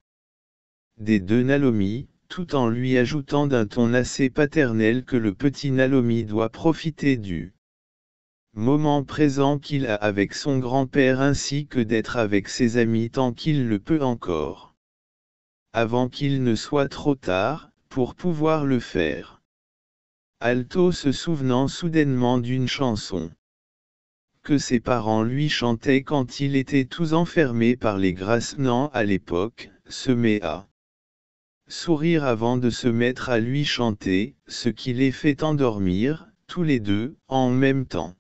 Speaker 1: des deux Nalomi, tout en lui ajoutant d'un ton assez paternel que le petit Nalomi doit profiter du moment présent qu'il a avec son grand-père ainsi que d'être avec ses amis tant qu'il le peut encore. Avant qu'il ne soit trop tard, pour pouvoir le faire. Alto se souvenant soudainement d'une chanson que ses parents lui chantaient quand il était tous enfermé par les Grassenants à l'époque, se met à sourire avant de se mettre à lui chanter, ce qui les fait endormir, tous les deux, en même temps.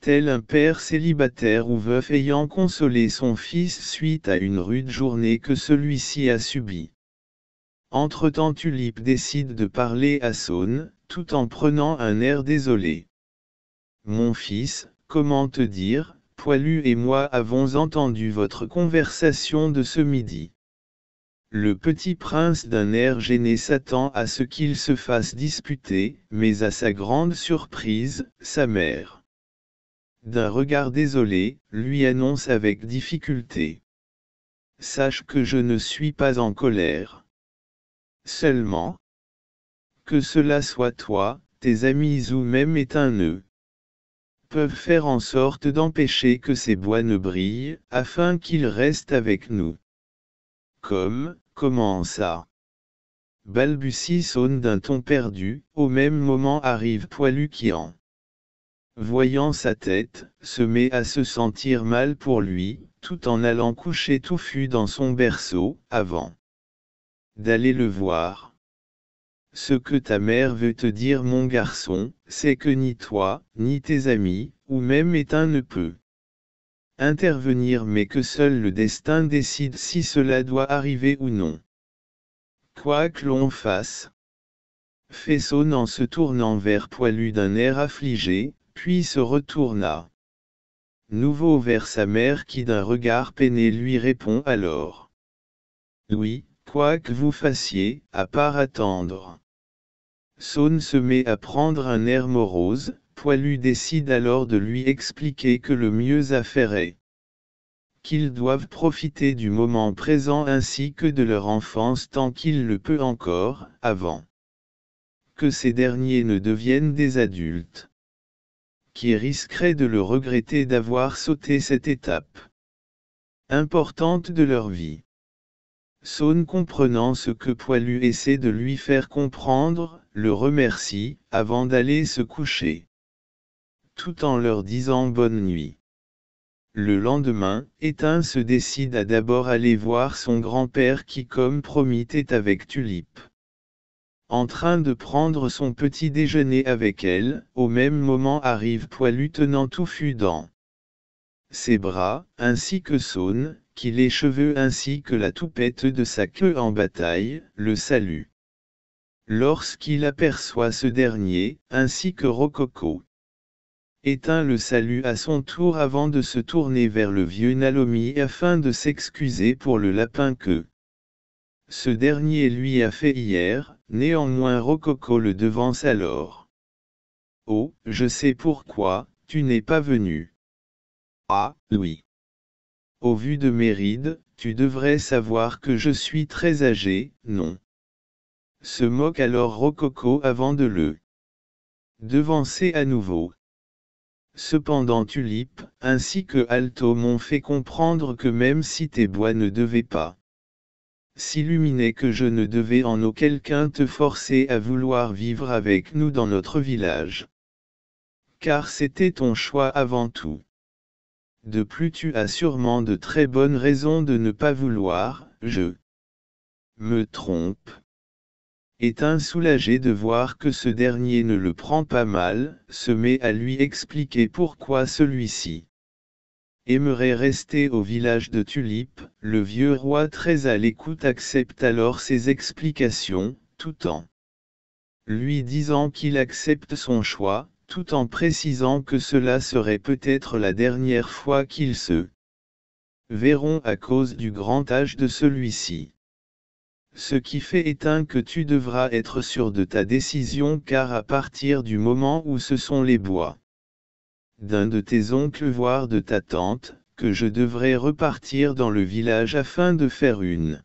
Speaker 1: Tel un père célibataire ou veuf ayant consolé son fils suite à une rude journée que celui-ci a subie. Entre-temps Tulip décide de parler à Saune, tout en prenant un air désolé. Mon fils, comment te dire, Poilu et moi avons entendu votre conversation de ce midi. Le petit prince d'un air gêné s'attend à ce qu'il se fasse disputer, mais à sa grande surprise, sa mère. D'un regard désolé, lui annonce avec difficulté. Sache que je ne suis pas en colère. Seulement, que cela soit toi, tes amis ou même un nœud, peuvent faire en sorte d'empêcher que ces bois ne brillent, afin qu'ils restent avec nous. Comme, comment ça balbutie Saune d'un ton perdu, au même moment arrive Poilu qui voyant sa tête, se met à se sentir mal pour lui, tout en allant coucher touffu dans son berceau, avant d'aller le voir. Ce que ta mère veut te dire mon garçon, c'est que ni toi, ni tes amis, ou même Étain ne peut intervenir mais que seul le destin décide si cela doit arriver ou non. Quoi que l'on fasse. Fesson en se tournant vers Poilu d'un air affligé, puis se retourna. Nouveau vers sa mère qui d'un regard peiné lui répond alors. Oui, quoi que vous fassiez, à part attendre. Saune se met à prendre un air morose, Poilu décide alors de lui expliquer que le mieux à faire est qu'ils doivent profiter du moment présent ainsi que de leur enfance tant qu'ils le peut encore, avant que ces derniers ne deviennent des adultes qui risqueraient de le regretter d'avoir sauté cette étape importante de leur vie. Saune comprenant ce que Poilu essaie de lui faire comprendre, le remercie, avant d'aller se coucher tout en leur disant bonne nuit. Le lendemain, Étain se décide à d'abord aller voir son grand-père qui comme promis est avec Tulipe. En train de prendre son petit déjeuner avec elle, au même moment arrive Poilu tenant Touffu dans ses bras, ainsi que Saune, qui les cheveux ainsi que la toupette de sa queue en bataille, le salue. Lorsqu'il aperçoit ce dernier, ainsi que Rococo, éteint le salut à son tour avant de se tourner vers le vieux Nalomi afin de s'excuser pour le lapin que ce dernier lui a fait hier, néanmoins Rococo le devance alors. Oh, je sais pourquoi, tu n'es pas venu. Ah, oui. Au vu de mes rides, tu devrais savoir que je suis très âgé, non. Se moque alors Rococo avant de le devancer à nouveau. Cependant Tulip, ainsi que Alto m'ont fait comprendre que même si tes bois ne devaient pas s'illuminer que je ne devais en aucun cas te forcer à vouloir vivre avec nous dans notre village. Car c'était ton choix avant tout. De plus tu as sûrement de très bonnes raisons de ne pas vouloir, je me trompe un soulagé de voir que ce dernier ne le prend pas mal, se met à lui expliquer pourquoi celui-ci aimerait rester au village de Tulipe, le vieux roi très à l'écoute accepte alors ses explications, tout en lui disant qu'il accepte son choix, tout en précisant que cela serait peut-être la dernière fois qu'ils se verront à cause du grand âge de celui-ci. Ce qui fait éteint que tu devras être sûr de ta décision car à partir du moment où ce sont les bois d'un de tes oncles voire de ta tante, que je devrais repartir dans le village afin de faire une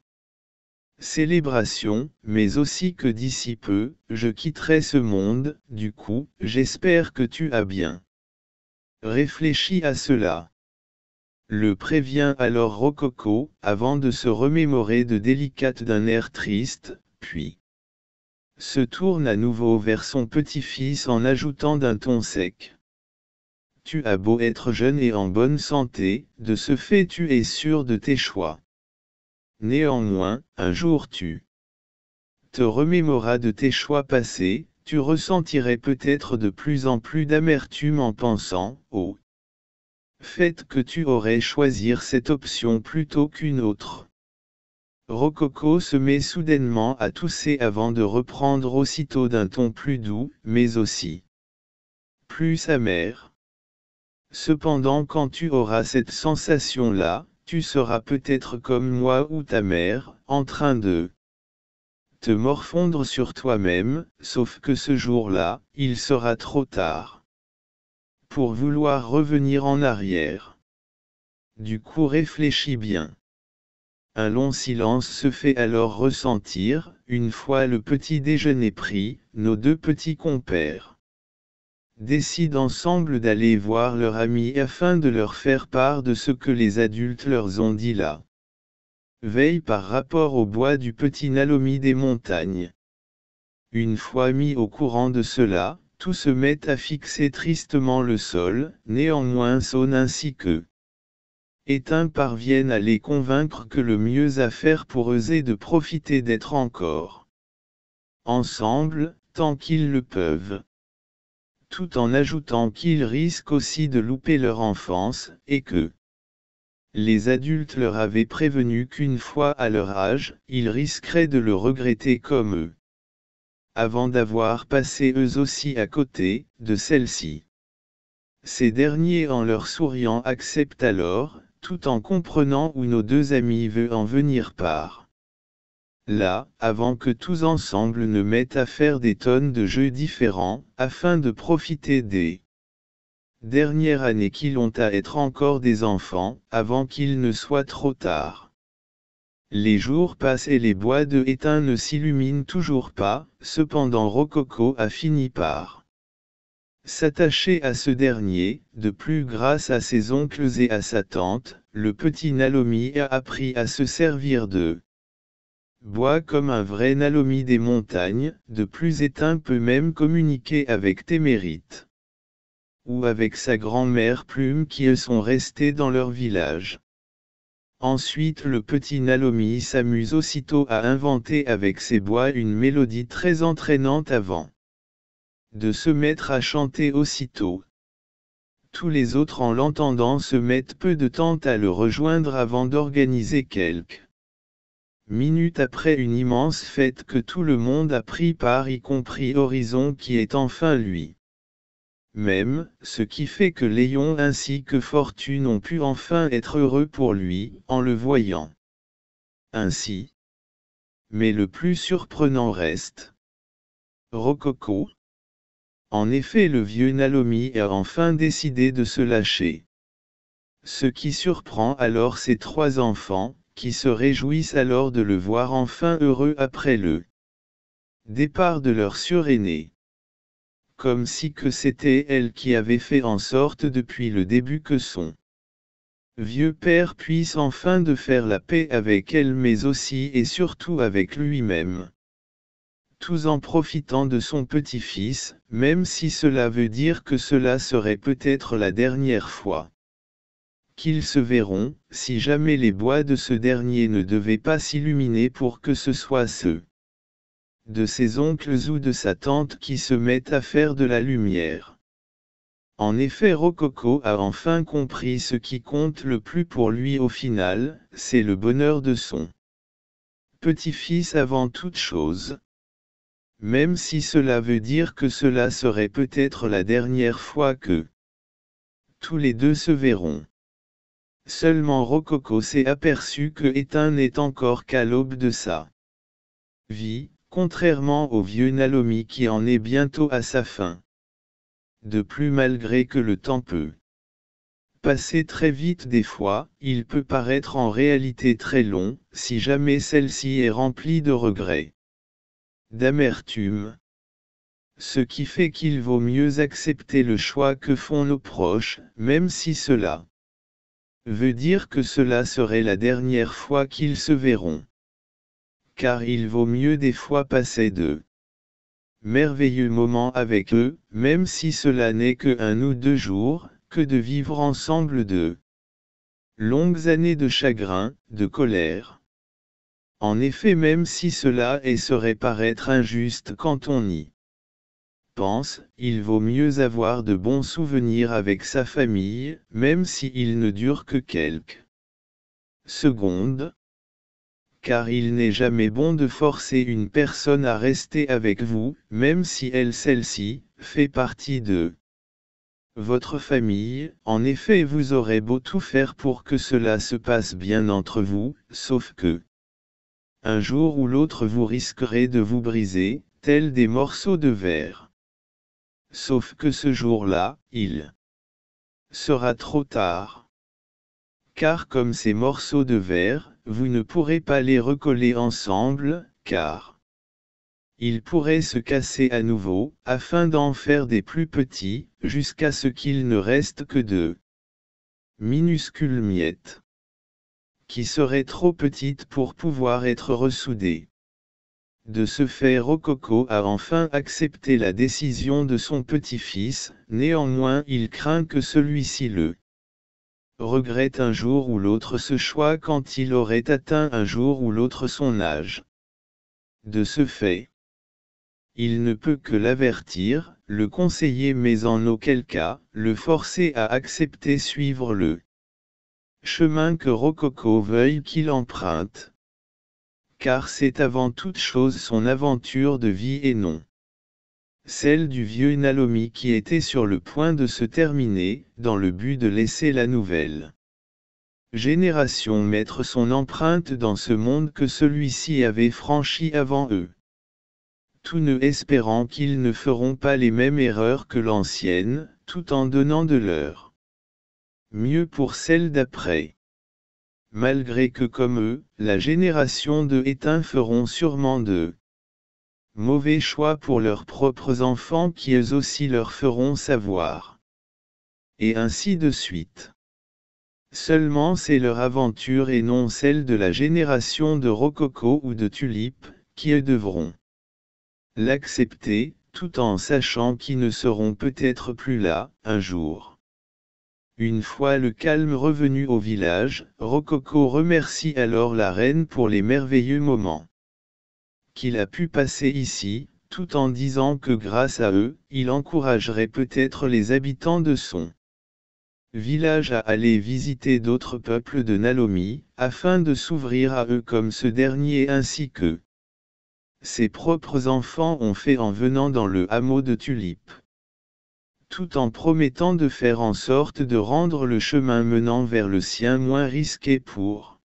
Speaker 1: célébration, mais aussi que d'ici peu, je quitterai ce monde, du coup, j'espère que tu as bien Réfléchis à cela. Le prévient alors Rococo, avant de se remémorer de délicate d'un air triste, puis se tourne à nouveau vers son petit-fils en ajoutant d'un ton sec. Tu as beau être jeune et en bonne santé, de ce fait tu es sûr de tes choix. Néanmoins, un jour tu te remémoras de tes choix passés, tu ressentirais peut-être de plus en plus d'amertume en pensant, au fait que tu aurais choisir cette option plutôt qu'une autre. Rococo se met soudainement à tousser avant de reprendre aussitôt d'un ton plus doux, mais aussi plus amer. Cependant quand tu auras cette sensation-là, tu seras peut-être comme moi ou ta mère, en train de te morfondre sur toi-même, sauf que ce jour-là, il sera trop tard. Pour vouloir revenir en arrière. Du coup réfléchis bien. Un long silence se fait alors ressentir, une fois le petit déjeuner pris, nos deux petits compères décident ensemble d'aller voir leur ami afin de leur faire part de ce que les adultes leur ont dit là. Veille par rapport au bois du petit Nalomi des montagnes. Une fois mis au courant de cela, tout se met à fixer tristement le sol, néanmoins sonne ainsi que éteints parviennent à les convaincre que le mieux à faire pour eux est de profiter d'être encore ensemble, tant qu'ils le peuvent. Tout en ajoutant qu'ils risquent aussi de louper leur enfance, et que les adultes leur avaient prévenu qu'une fois à leur âge, ils risqueraient de le regretter comme eux. Avant d'avoir passé eux aussi à côté, de celle-ci. Ces derniers en leur souriant acceptent alors, tout en comprenant où nos deux amis veulent en venir par. Là, avant que tous ensemble ne mettent à faire des tonnes de jeux différents, afin de profiter des dernières années qu'ils ont à être encore des enfants, avant qu'il ne soit trop tard. Les jours passent et les bois de étain ne s'illuminent toujours pas, cependant Rococo a fini par S'attacher à ce dernier, de plus grâce à ses oncles et à sa tante, le petit Nalomi a appris à se servir de bois comme un vrai Nalomi des montagnes, de plus éteint peut même communiquer avec Témérite. Ou avec sa grand-mère Plume qui sont restés dans leur village. Ensuite le petit Nalomi s'amuse aussitôt à inventer avec ses bois une mélodie très entraînante avant de se mettre à chanter aussitôt. Tous les autres en l'entendant se mettent peu de temps à le rejoindre avant d'organiser quelques minutes après une immense fête que tout le monde a pris part y compris Horizon qui est enfin lui. Même, ce qui fait que Léon ainsi que Fortune ont pu enfin être heureux pour lui, en le voyant. Ainsi. Mais le plus surprenant reste. Rococo, en effet le vieux Nalomi a enfin décidé de se lâcher. Ce qui surprend alors ses trois enfants, qui se réjouissent alors de le voir enfin heureux après le départ de leur suraîné. Comme si que c'était elle qui avait fait en sorte depuis le début que son vieux père puisse enfin de faire la paix avec elle mais aussi et surtout avec lui-même tous en profitant de son petit-fils, même si cela veut dire que cela serait peut-être la dernière fois. Qu'ils se verront, si jamais les bois de ce dernier ne devaient pas s'illuminer pour que ce soit ceux de ses oncles ou de sa tante qui se mettent à faire de la lumière. En effet Rococo a enfin compris ce qui compte le plus pour lui au final, c'est le bonheur de son petit-fils avant toute chose. Même si cela veut dire que cela serait peut-être la dernière fois que tous les deux se verront. Seulement Rococo s'est aperçu que Étain n'est encore qu'à l'aube de sa vie, contrairement au vieux Nalomi qui en est bientôt à sa fin. De plus malgré que le temps peut passer très vite des fois, il peut paraître en réalité très long, si jamais celle-ci est remplie de regrets d'amertume. Ce qui fait qu'il vaut mieux accepter le choix que font nos proches, même si cela veut dire que cela serait la dernière fois qu'ils se verront. Car il vaut mieux des fois passer de merveilleux moments avec eux, même si cela n'est que un ou deux jours, que de vivre ensemble de longues années de chagrin, de colère. En effet même si cela est serait paraître injuste quand on y pense, il vaut mieux avoir de bons souvenirs avec sa famille, même s'ils ne durent que quelques secondes. Car il n'est jamais bon de forcer une personne à rester avec vous, même si elle celle-ci, fait partie de votre famille, en effet vous aurez beau tout faire pour que cela se passe bien entre vous, sauf que un jour ou l'autre vous risquerez de vous briser, tels des morceaux de verre. Sauf que ce jour-là, il sera trop tard. Car comme ces morceaux de verre, vous ne pourrez pas les recoller ensemble, car ils pourraient se casser à nouveau, afin d'en faire des plus petits, jusqu'à ce qu'il ne reste que de minuscules miettes qui serait trop petite pour pouvoir être ressoudée. De ce fait Rococo a enfin accepté la décision de son petit-fils, néanmoins il craint que celui-ci le regrette un jour ou l'autre ce choix quand il aurait atteint un jour ou l'autre son âge. De ce fait, il ne peut que l'avertir, le conseiller mais en auquel cas, le forcer à accepter suivre le chemin que Rococo veuille qu'il emprunte. Car c'est avant toute chose son aventure de vie et non celle du vieux Nalomi qui était sur le point de se terminer, dans le but de laisser la nouvelle génération mettre son empreinte dans ce monde que celui-ci avait franchi avant eux. Tout ne espérant qu'ils ne feront pas les mêmes erreurs que l'ancienne, tout en donnant de leur mieux pour celle d'après. Malgré que comme eux, la génération de éteints feront sûrement de mauvais choix pour leurs propres enfants qui eux aussi leur feront savoir. Et ainsi de suite. Seulement c'est leur aventure et non celle de la génération de Rococo ou de Tulipe, qui eux devront l'accepter, tout en sachant qu'ils ne seront peut-être plus là, un jour. Une fois le calme revenu au village, Rococo remercie alors la reine pour les merveilleux moments qu'il a pu passer ici, tout en disant que grâce à eux, il encouragerait peut-être les habitants de son village à aller visiter d'autres peuples de Nalomi, afin de s'ouvrir à eux comme ce dernier ainsi que ses propres enfants ont fait en venant dans le hameau de Tulipe tout en promettant de faire en sorte de rendre le chemin menant vers le sien moins risqué pour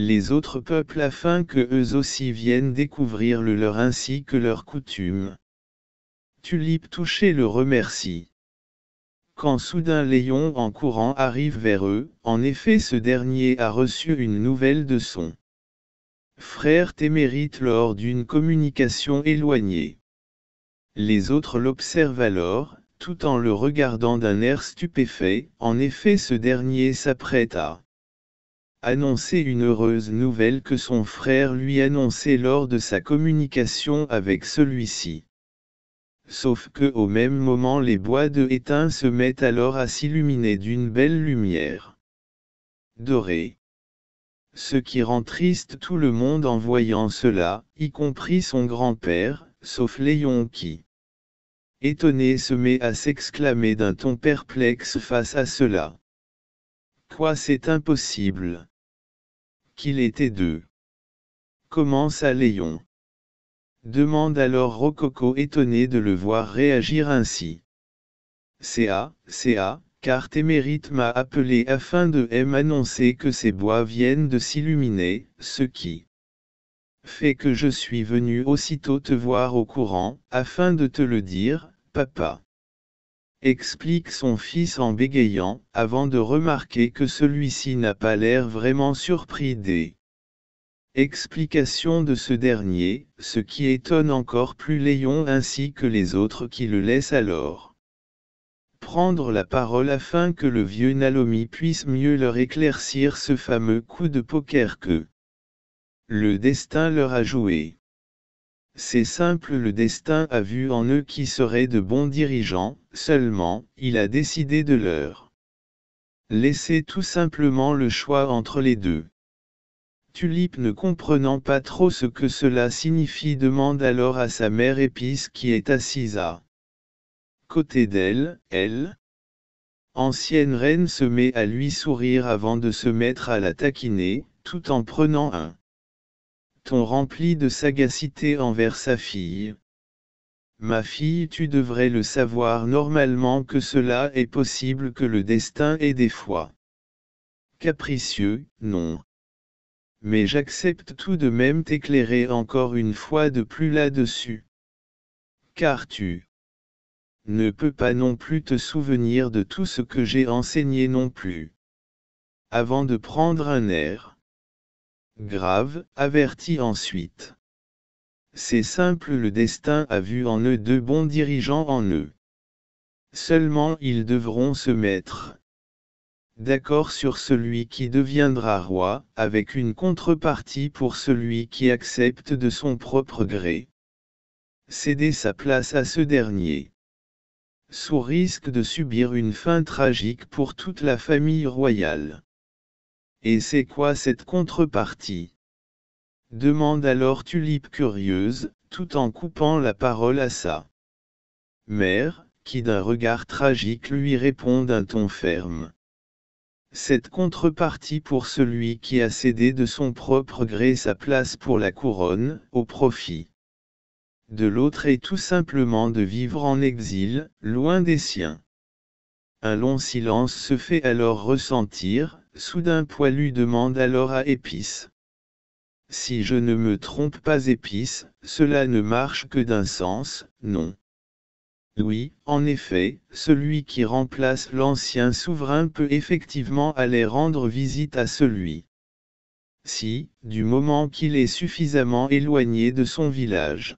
Speaker 1: les autres peuples afin que eux aussi viennent découvrir le leur ainsi que leurs coutumes. Tulipe touché le remercie. Quand soudain Léon en courant arrive vers eux, en effet ce dernier a reçu une nouvelle de son frère témérite lors d'une communication éloignée. Les autres l'observent alors, tout en le regardant d'un air stupéfait, en effet ce dernier s'apprête à annoncer une heureuse nouvelle que son frère lui annonçait lors de sa communication avec celui-ci. Sauf que au même moment les bois de étain se mettent alors à s'illuminer d'une belle lumière dorée. Ce qui rend triste tout le monde en voyant cela, y compris son grand-père, sauf Léon qui étonné se met à s'exclamer d'un ton perplexe face à cela. C'est impossible Qu'il était deux. Comment ça Léon? Demande alors Rococo étonné de le voir réagir ainsi. CA, CA, car Témérite m'a appelé afin de m'annoncer que ces bois viennent de s'illuminer, ce qui fait que je suis venu aussitôt te voir au courant, afin de te le dire, papa. Explique son fils en bégayant, avant de remarquer que celui-ci n'a pas l'air vraiment surpris des Explication de ce dernier, ce qui étonne encore plus Léon ainsi que les autres qui le laissent alors prendre la parole afin que le vieux Nalomi puisse mieux leur éclaircir ce fameux coup de poker que le destin leur a joué. C'est simple le destin a vu en eux qui seraient de bons dirigeants, seulement, il a décidé de leur laisser tout simplement le choix entre les deux. Tulipe ne comprenant pas trop ce que cela signifie demande alors à sa mère épice qui est assise à côté d'elle, elle, ancienne reine se met à lui sourire avant de se mettre à la taquiner, tout en prenant un ton rempli de sagacité envers sa fille. Ma fille tu devrais le savoir normalement que cela est possible que le destin est des fois capricieux, non. Mais j'accepte tout de même t'éclairer encore une fois de plus là-dessus. Car tu ne peux pas non plus te souvenir de tout ce que j'ai enseigné non plus. Avant de prendre un air grave, avertit ensuite. C'est simple le destin a vu en eux deux bons dirigeants en eux. Seulement ils devront se mettre d'accord sur celui qui deviendra roi, avec une contrepartie pour celui qui accepte de son propre gré. Céder sa place à ce dernier sous risque de subir une fin tragique pour toute la famille royale. Et c'est quoi cette contrepartie? Demande alors Tulipe curieuse, tout en coupant la parole à sa mère, qui d'un regard tragique lui répond d'un ton ferme. Cette contrepartie pour celui qui a cédé de son propre gré sa place pour la couronne, au profit de l'autre est tout simplement de vivre en exil, loin des siens. Un long silence se fait alors ressentir, soudain Poilu demande alors à Épice. Si je ne me trompe pas Épice, cela ne marche que d'un sens, non. Oui, en effet, celui qui remplace l'ancien souverain peut effectivement aller rendre visite à celui. Si, du moment qu'il est suffisamment éloigné de son village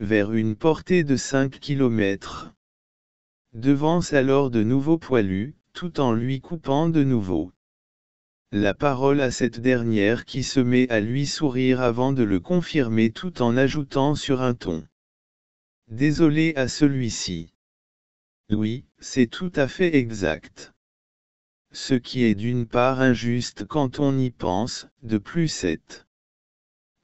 Speaker 1: vers une portée de 5 km. Devance alors de nouveau poilu, tout en lui coupant de nouveau. La parole à cette dernière qui se met à lui sourire avant de le confirmer tout en ajoutant sur un ton. Désolé à celui-ci. Oui, c'est tout à fait exact. Ce qui est d'une part injuste quand on y pense, de plus c'est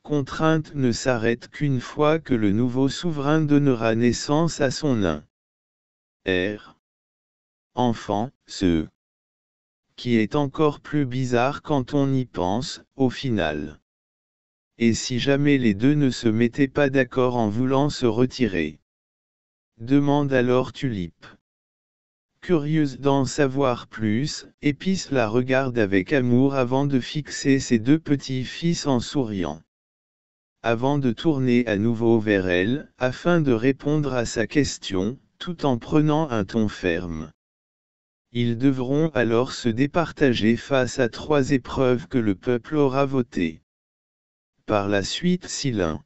Speaker 1: contrainte ne s'arrête qu'une fois que le nouveau souverain donnera naissance à son nain. R. Enfant, ce qui est encore plus bizarre quand on y pense, au final. Et si jamais les deux ne se mettaient pas d'accord en voulant se retirer? Demande alors Tulipe. Curieuse d'en savoir plus, Épice la regarde avec amour avant de fixer ses deux petits-fils en souriant avant de tourner à nouveau vers elle, afin de répondre à sa question, tout en prenant un ton ferme. Ils devront alors se départager face à trois épreuves que le peuple aura votées. Par la suite si l'un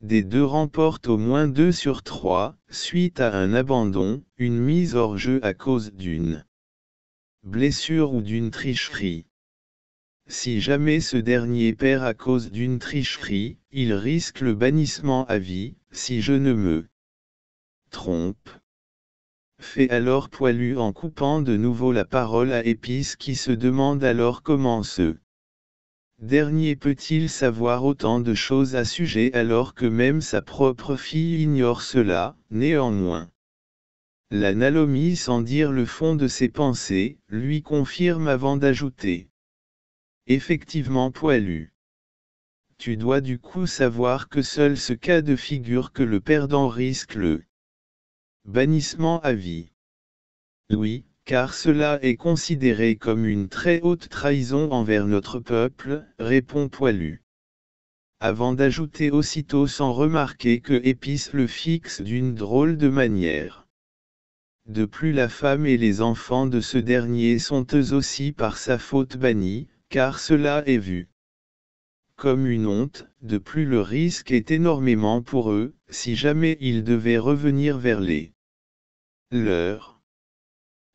Speaker 1: des deux remporte au moins deux sur trois, suite à un abandon, une mise hors jeu à cause d'une blessure ou d'une tricherie. Si jamais ce dernier perd à cause d'une tricherie, il risque le bannissement à vie, si je ne me trompe. Fait alors Poilu en coupant de nouveau la parole à Épice qui se demande alors comment ce dernier peut-il savoir autant de choses à sujet alors que même sa propre fille ignore cela, néanmoins. La Nalomie sans dire le fond de ses pensées, lui confirme avant d'ajouter. Effectivement poilu. Tu dois du coup savoir que seul ce cas de figure que le perdant risque le bannissement à vie. Oui, car cela est considéré comme une très haute trahison envers notre peuple, répond Poilu. Avant d'ajouter aussitôt sans remarquer que Épice le fixe d'une drôle de manière. De plus la femme et les enfants de ce dernier sont eux aussi par sa faute bannis, car cela est vu comme une honte, de plus le risque est énormément pour eux, si jamais ils devaient revenir vers les leurs.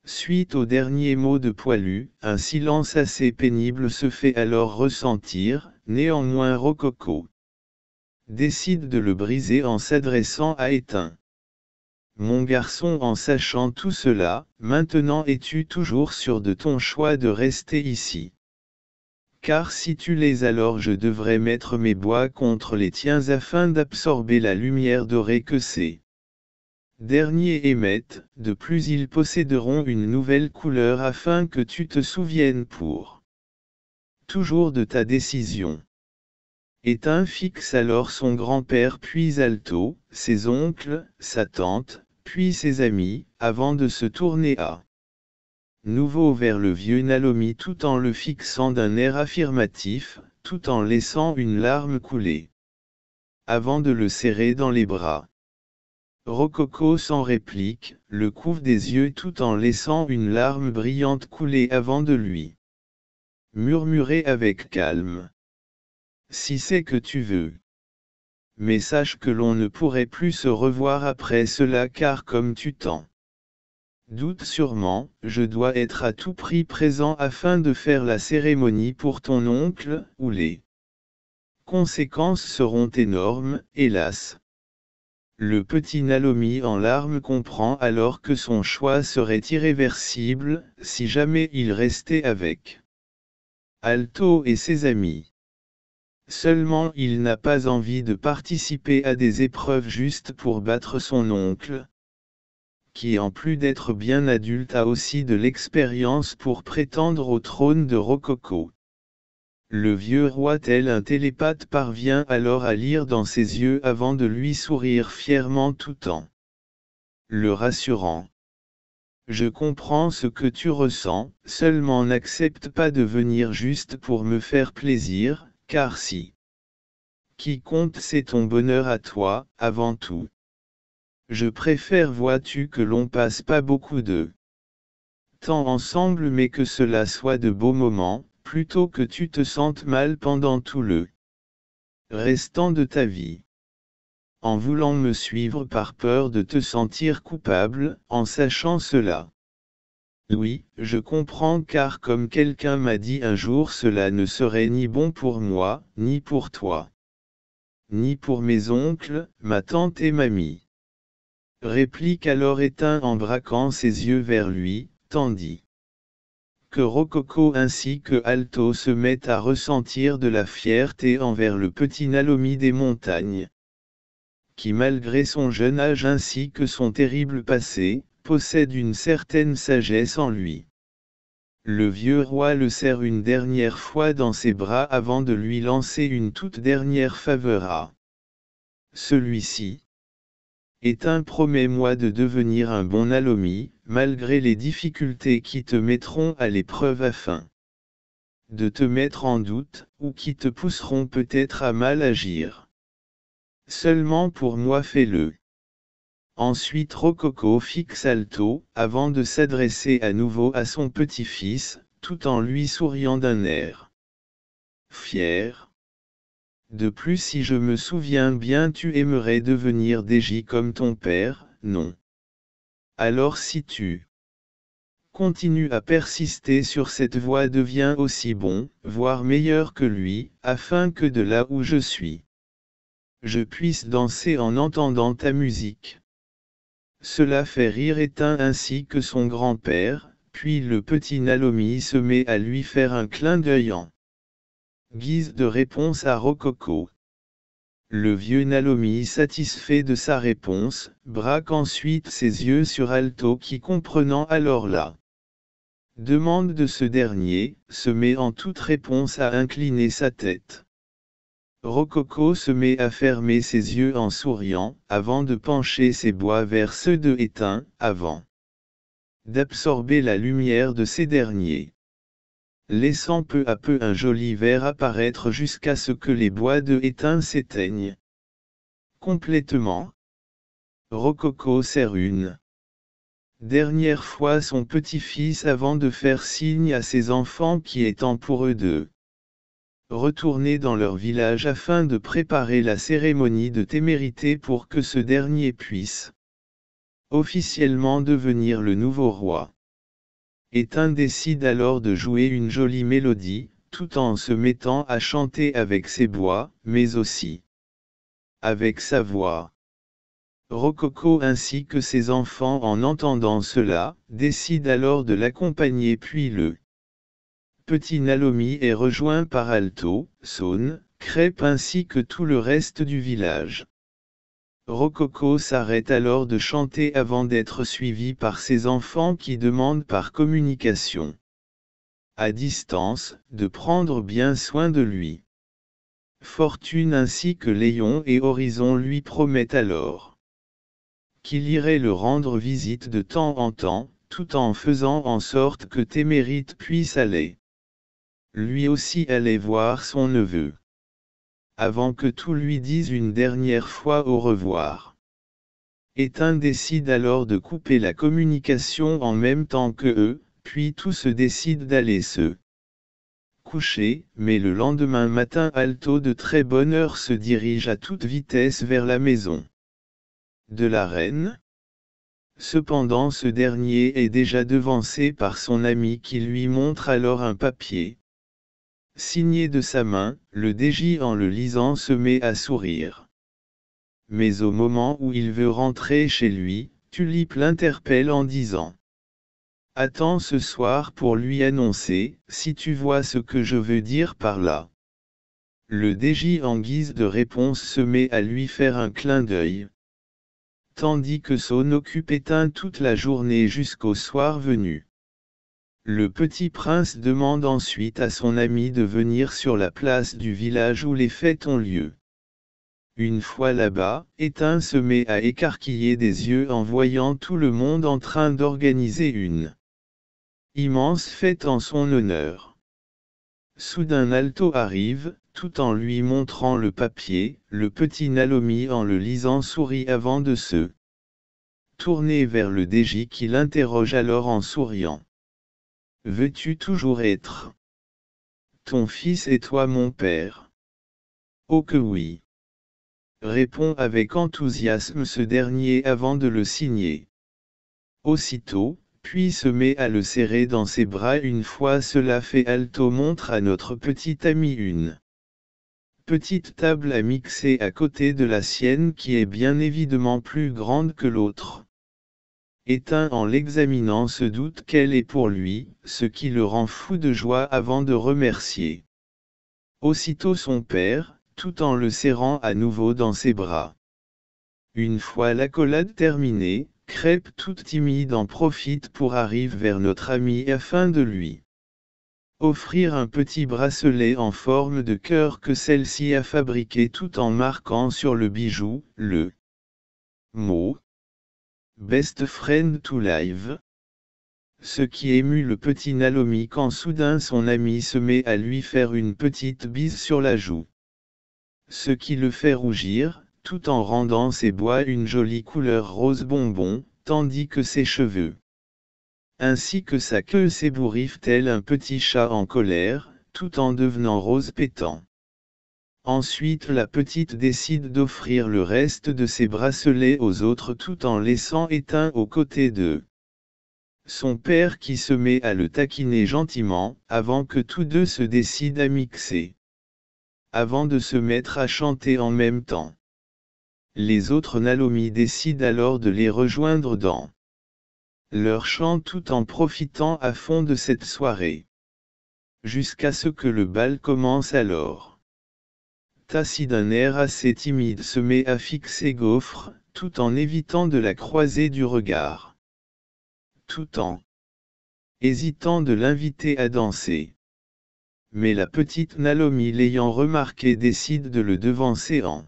Speaker 1: Suite au dernier mot de Poilu, un silence assez pénible se fait alors ressentir, néanmoins Rococo décide de le briser en s'adressant à Éteint. Mon garçon en sachant tout cela, maintenant es-tu toujours sûr de ton choix de rester ici? Car si tu l'es alors je devrais mettre mes bois contre les tiens afin d'absorber la lumière dorée que c'est derniers émettent, de plus ils posséderont une nouvelle couleur afin que tu te souviennes pour toujours de ta décision. Éteint fixe alors son grand-père puis Alto, ses oncles, sa tante, puis ses amis, avant de se tourner à nouveau vers le vieux Nalomi tout en le fixant d'un air affirmatif, tout en laissant une larme couler. Avant de le serrer dans les bras. Rococo sans réplique, le couvre des yeux tout en laissant une larme brillante couler avant de lui murmurer avec calme. Si c'est que tu veux. Mais sache que l'on ne pourrait plus se revoir après cela car comme tu t'en doutes sûrement, je dois être à tout prix présent afin de faire la cérémonie pour ton oncle, ou les conséquences seront énormes, hélas. Le petit Nalomi en larmes comprend alors que son choix serait irréversible, si jamais il restait avec Alto et ses amis. Seulement il n'a pas envie de participer à des épreuves justes pour battre son oncle, qui en plus d'être bien adulte a aussi de l'expérience pour prétendre au trône de Rococo. Le vieux roi tel un télépathe parvient alors à lire dans ses yeux avant de lui sourire fièrement tout en le rassurant. Je comprends ce que tu ressens, seulement n'accepte pas de venir juste pour me faire plaisir, car si qui compte c'est ton bonheur à toi, avant tout. Je préfère vois-tu que l'on passe pas beaucoup de temps ensemble mais que cela soit de beaux moments, plutôt que tu te sentes mal pendant tout le restant de ta vie. En voulant me suivre par peur de te sentir coupable, en sachant cela. Oui, je comprends car comme quelqu'un m'a dit un jour cela ne serait ni bon pour moi, ni pour toi. Ni pour mes oncles, ma tante et mamie. Réplique alors éteint en braquant ses yeux vers lui, tandis que Rococo ainsi que Alto se mettent à ressentir de la fierté envers le petit Nalomi des montagnes, qui malgré son jeune âge ainsi que son terrible passé, possède une certaine sagesse en lui. Le vieux roi le serre une dernière fois dans ses bras avant de lui lancer une toute dernière faveur à celui-ci, un promets-moi de devenir un bon Nalomi, malgré les difficultés qui te mettront à l'épreuve afin de te mettre en doute, ou qui te pousseront peut-être à mal agir. Seulement pour moi fais-le. Ensuite Rococo fixe Alto, avant de s'adresser à nouveau à son petit-fils, tout en lui souriant d'un air fier. De plus si je me souviens bien tu aimerais devenir Déji comme ton père, non. Alors si tu continues à persister sur cette voie deviens aussi bon, voire meilleur que lui, afin que de là où je suis, je puisse danser en entendant ta musique. Cela fait rire Éteint ainsi que son grand-père, puis le petit Nalomi se met à lui faire un clin d'œil en Guise de réponse à Rococo. Le vieux Nalomi satisfait de sa réponse, braque ensuite ses yeux sur Alto qui comprenant alors la demande de ce dernier, se met en toute réponse à incliner sa tête. Rococo se met à fermer ses yeux en souriant, avant de pencher ses bois vers ceux de éteint, avant d'absorber la lumière de ces derniers laissant peu à peu un joli vert apparaître jusqu'à ce que les bois de étain s'éteignent. Complètement. Rococo serre une dernière fois son petit-fils avant de faire signe à ses enfants qui étant pour eux deux retourner dans leur village afin de préparer la cérémonie de témérité pour que ce dernier puisse officiellement devenir le nouveau roi. Éteint décide alors de jouer une jolie mélodie, tout en se mettant à chanter avec ses bois, mais aussi avec sa voix. Rococo ainsi que ses enfants en entendant cela, décident alors de l'accompagner puis le petit Nalomi est rejoint par Alto, Saune, Crêpe ainsi que tout le reste du village. Rococo s'arrête alors de chanter avant d'être suivi par ses enfants qui demandent par communication à distance, de prendre bien soin de lui. Fortune ainsi que Léon et Horizon lui promettent alors qu'il irait le rendre visite de temps en temps, tout en faisant en sorte que Témérite puisse aller. Lui aussi aller voir son neveu. Avant que tout lui dise une dernière fois au revoir. Éteint décide alors de couper la communication en même temps que eux, puis tout se décide d'aller se coucher, mais le lendemain matin Alto de très bonne heure se dirige à toute vitesse vers la maison de la reine. Cependant ce dernier est déjà devancé par son ami qui lui montre alors un papier. Signé de sa main, le DJ en le lisant se met à sourire. Mais au moment où il veut rentrer chez lui, Tulip l'interpelle en disant Attends ce soir pour lui annoncer, si tu vois ce que je veux dire par là. Le DJ en guise de réponse se met à lui faire un clin d'œil. Tandis que son occupe éteint toute la journée jusqu'au soir venu. Le petit prince demande ensuite à son ami de venir sur la place du village où les fêtes ont lieu. Une fois là-bas, Éteint se met à écarquiller des yeux en voyant tout le monde en train d'organiser une immense fête en son honneur. Soudain Alto arrive, tout en lui montrant le papier, le petit Nalomi en le lisant sourit avant de se tourner vers le DJ qui l'interroge alors en souriant. Veux-tu toujours être ton fils et toi mon père? Oh que oui répond avec enthousiasme ce dernier avant de le signer. Aussitôt, puis se met à le serrer dans ses bras une fois cela fait Alto montre à notre petit ami une petite table à mixer à côté de la sienne qui est bien évidemment plus grande que l'autre. Éteint en l'examinant se doute qu'elle est pour lui, ce qui le rend fou de joie avant de remercier. Aussitôt son père, tout en le serrant à nouveau dans ses bras. Une fois l'accolade terminée, Crêpe toute timide en profite pour arriver vers notre ami afin de lui offrir un petit bracelet en forme de cœur que celle-ci a fabriqué tout en marquant sur le bijou, le mot Best Friend to Live. Ce qui émut le petit Nalomi quand soudain son ami se met à lui faire une petite bise sur la joue. Ce qui le fait rougir, tout en rendant ses bois une jolie couleur rose bonbon, tandis que ses cheveux, ainsi que sa queue s'ébouriffent tel un petit chat en colère, tout en devenant rose pétant. Ensuite la petite décide d'offrir le reste de ses bracelets aux autres tout en laissant éteint aux côtés d'eux. Son père qui se met à le taquiner gentiment, avant que tous deux se décident à mixer. Avant de se mettre à chanter en même temps. Les autres Nalomi décident alors de les rejoindre dans leur chant tout en profitant à fond de cette soirée. Jusqu'à ce que le bal commence alors. Tassi d'un air assez timide se met à fixer Gaufre, tout en évitant de la croiser du regard. Tout en hésitant de l'inviter à danser. Mais la petite Nalomi l'ayant remarqué décide de le devancer en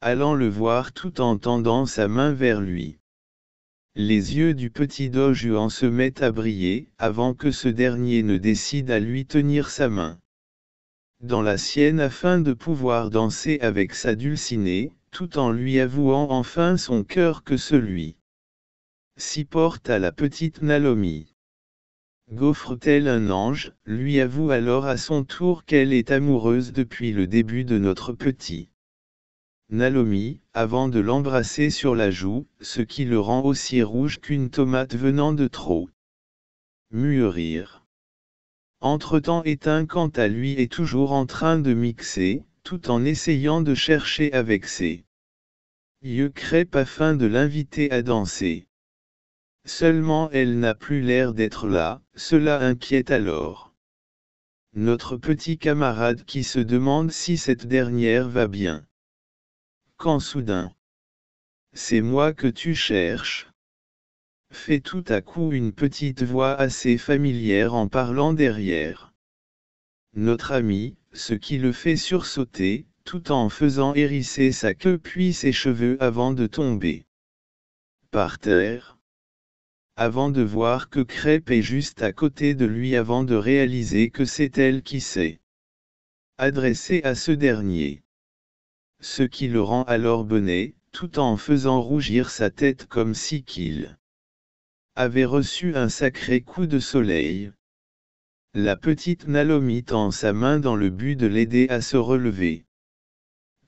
Speaker 1: allant le voir tout en tendant sa main vers lui. Les yeux du petit Dojuan se mettent à briller, avant que ce dernier ne décide à lui tenir sa main dans la sienne afin de pouvoir danser avec sa dulcinée, tout en lui avouant enfin son cœur que celui s'y porte à la petite Nalomi. Gaufre tel un ange, lui avoue alors à son tour qu'elle est amoureuse depuis le début de notre petit. Nalomi, avant de l'embrasser sur la joue, ce qui le rend aussi rouge qu'une tomate venant de trop mûrir. Entre-temps éteint quant à lui est toujours en train de mixer, tout en essayant de chercher avec ses yeux crêpes afin de l'inviter à danser. Seulement elle n'a plus l'air d'être là, cela inquiète alors. Notre petit camarade qui se demande si cette dernière va bien. Quand soudain. C'est moi que tu cherches. Fait tout à coup une petite voix assez familière en parlant derrière. Notre ami, ce qui le fait sursauter, tout en faisant hérisser sa queue puis ses cheveux avant de tomber. Par terre avant de voir que Crêpe est juste à côté de lui avant de réaliser que c'est elle qui s'est adressée à ce dernier. Ce qui le rend alors bonnet, tout en faisant rougir sa tête comme si qu'il avait reçu un sacré coup de soleil. La petite Nalomi tend sa main dans le but de l'aider à se relever.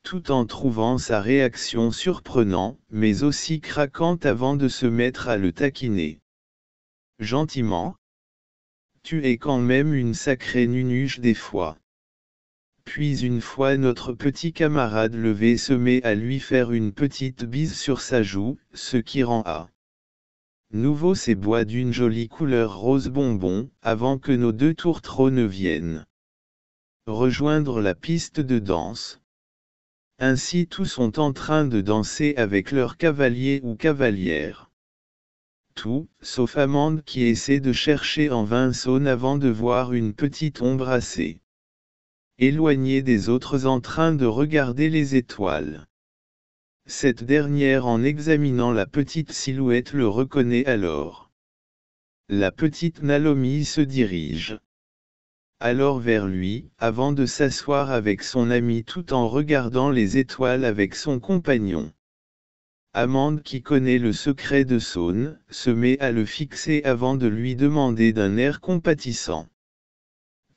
Speaker 1: Tout en trouvant sa réaction surprenante, mais aussi craquante avant de se mettre à le taquiner. Gentiment. Tu es quand même une sacrée nunuche des fois. Puis une fois notre petit camarade levé se met à lui faire une petite bise sur sa joue, ce qui rend à nouveau ses bois d'une jolie couleur rose bonbon, avant que nos deux tourtereaux ne viennent rejoindre la piste de danse. Ainsi tous sont en train de danser avec leur cavalier ou cavalière tout, sauf Amande qui essaie de chercher en vain Saône avant de voir une petite ombre assez éloignée des autres en train de regarder les étoiles. Cette dernière en examinant la petite silhouette le reconnaît alors. La petite Nalomi se dirige alors vers lui, avant de s'asseoir avec son ami tout en regardant les étoiles avec son compagnon. Amande qui connaît le secret de Saône, se met à le fixer avant de lui demander d'un air compatissant.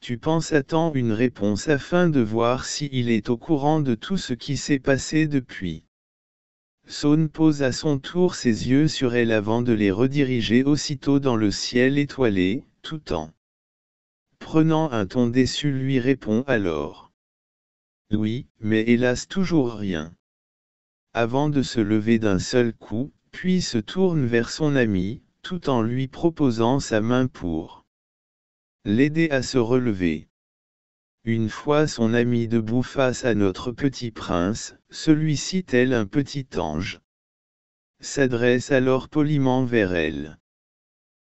Speaker 1: Tu penses attendre une réponse afin de voir s'il est au courant de tout ce qui s'est passé depuis. Saône pose à son tour ses yeux sur elle avant de les rediriger aussitôt dans le ciel étoilé, tout en prenant un ton déçu lui répond alors. Oui, mais hélas toujours rien avant de se lever d'un seul coup, puis se tourne vers son ami, tout en lui proposant sa main pour l'aider à se relever. Une fois son ami debout face à notre petit prince, celui-ci tel un petit ange s'adresse alors poliment vers elle.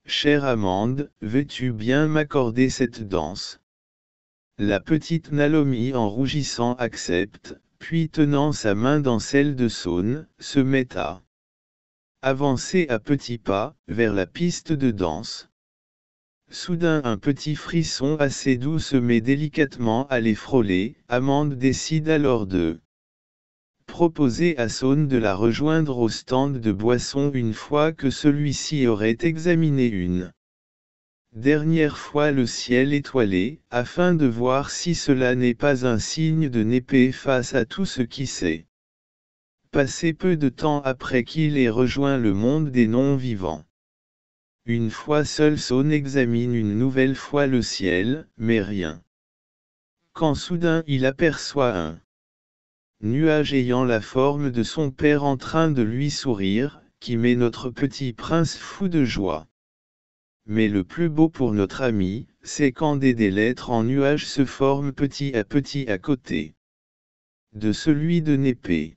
Speaker 1: Chère Amande, veux-tu bien m'accorder cette danse? La petite Nalomi en rougissant accepte, puis tenant sa main dans celle de Saône, se met à avancer à petits pas, vers la piste de danse. Soudain un petit frisson assez doux se met délicatement à les frôler, Amande décide alors de proposer à Saône de la rejoindre au stand de boisson une fois que celui-ci aurait examiné une dernière fois le ciel étoilé, afin de voir si cela n'est pas un signe de népée face à tout ce qui s'est passé peu de temps après qu'il ait rejoint le monde des non-vivants. Une fois seul Saône examine une nouvelle fois le ciel, mais rien. Quand soudain il aperçoit un nuage ayant la forme de son père en train de lui sourire, qui met notre petit prince fou de joie. Mais le plus beau pour notre ami, c'est quand des, lettres en nuages se forment petit à petit à côté de celui de Népé.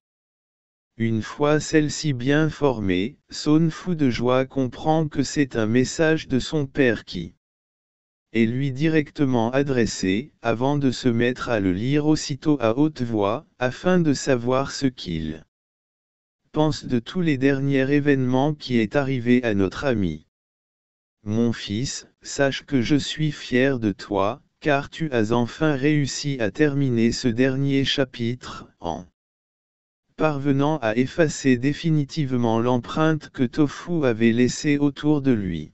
Speaker 1: Une fois celle-ci bien formée, Saune fou de joie comprend que c'est un message de son père qui est lui directement adressé, avant de se mettre à le lire aussitôt à haute voix, afin de savoir ce qu'il pense de tous les derniers événements qui est arrivé à notre ami. Mon fils, sache que je suis fier de toi, car tu as enfin réussi à terminer ce dernier chapitre, en parvenant à effacer définitivement l'empreinte que Tofu avait laissée autour de lui.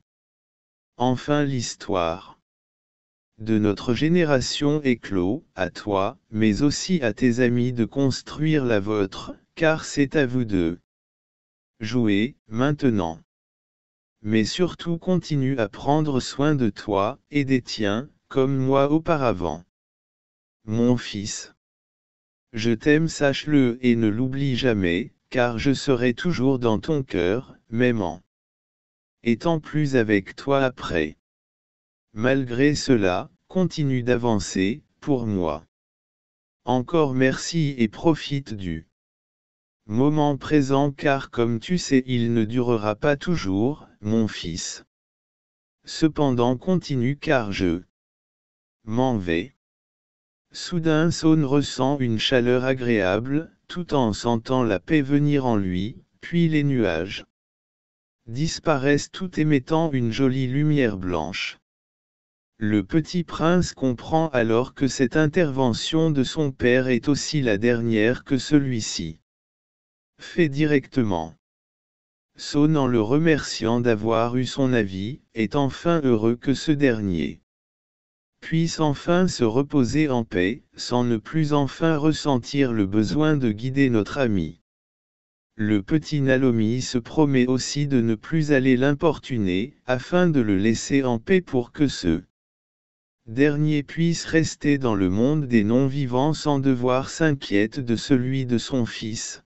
Speaker 1: enfin l'histoire de notre génération est clos, à toi, mais aussi à tes amis de construire la vôtre, car c'est à vous deux. Jouer, maintenant. Mais surtout continue à prendre soin de toi, et des tiens, comme moi auparavant. Mon fils. Je t'aime sache-le et ne l'oublie jamais, car je serai toujours dans ton cœur, m'aimant. Étant plus avec toi après. Malgré cela, continue d'avancer, pour moi. Encore merci et profite du moment présent car comme tu sais il ne durera pas toujours, mon fils. Cependant continue car je m'en vais. Soudain Saune ressent une chaleur agréable, tout en sentant la paix venir en lui, puis les nuages disparaissent tout émettant une jolie lumière blanche. Le petit prince comprend alors que cette intervention de son père est aussi la dernière que celui-ci fait directement. Saune en le remerciant d'avoir eu son avis, est enfin heureux que ce dernier puisse enfin se reposer en paix, sans ne plus enfin ressentir le besoin de guider notre ami. Le petit Nalomi se promet aussi de ne plus aller l'importuner, afin de le laisser en paix pour que ce dernier puisse rester dans le monde des non-vivants sans devoir s'inquiéter de celui de son fils.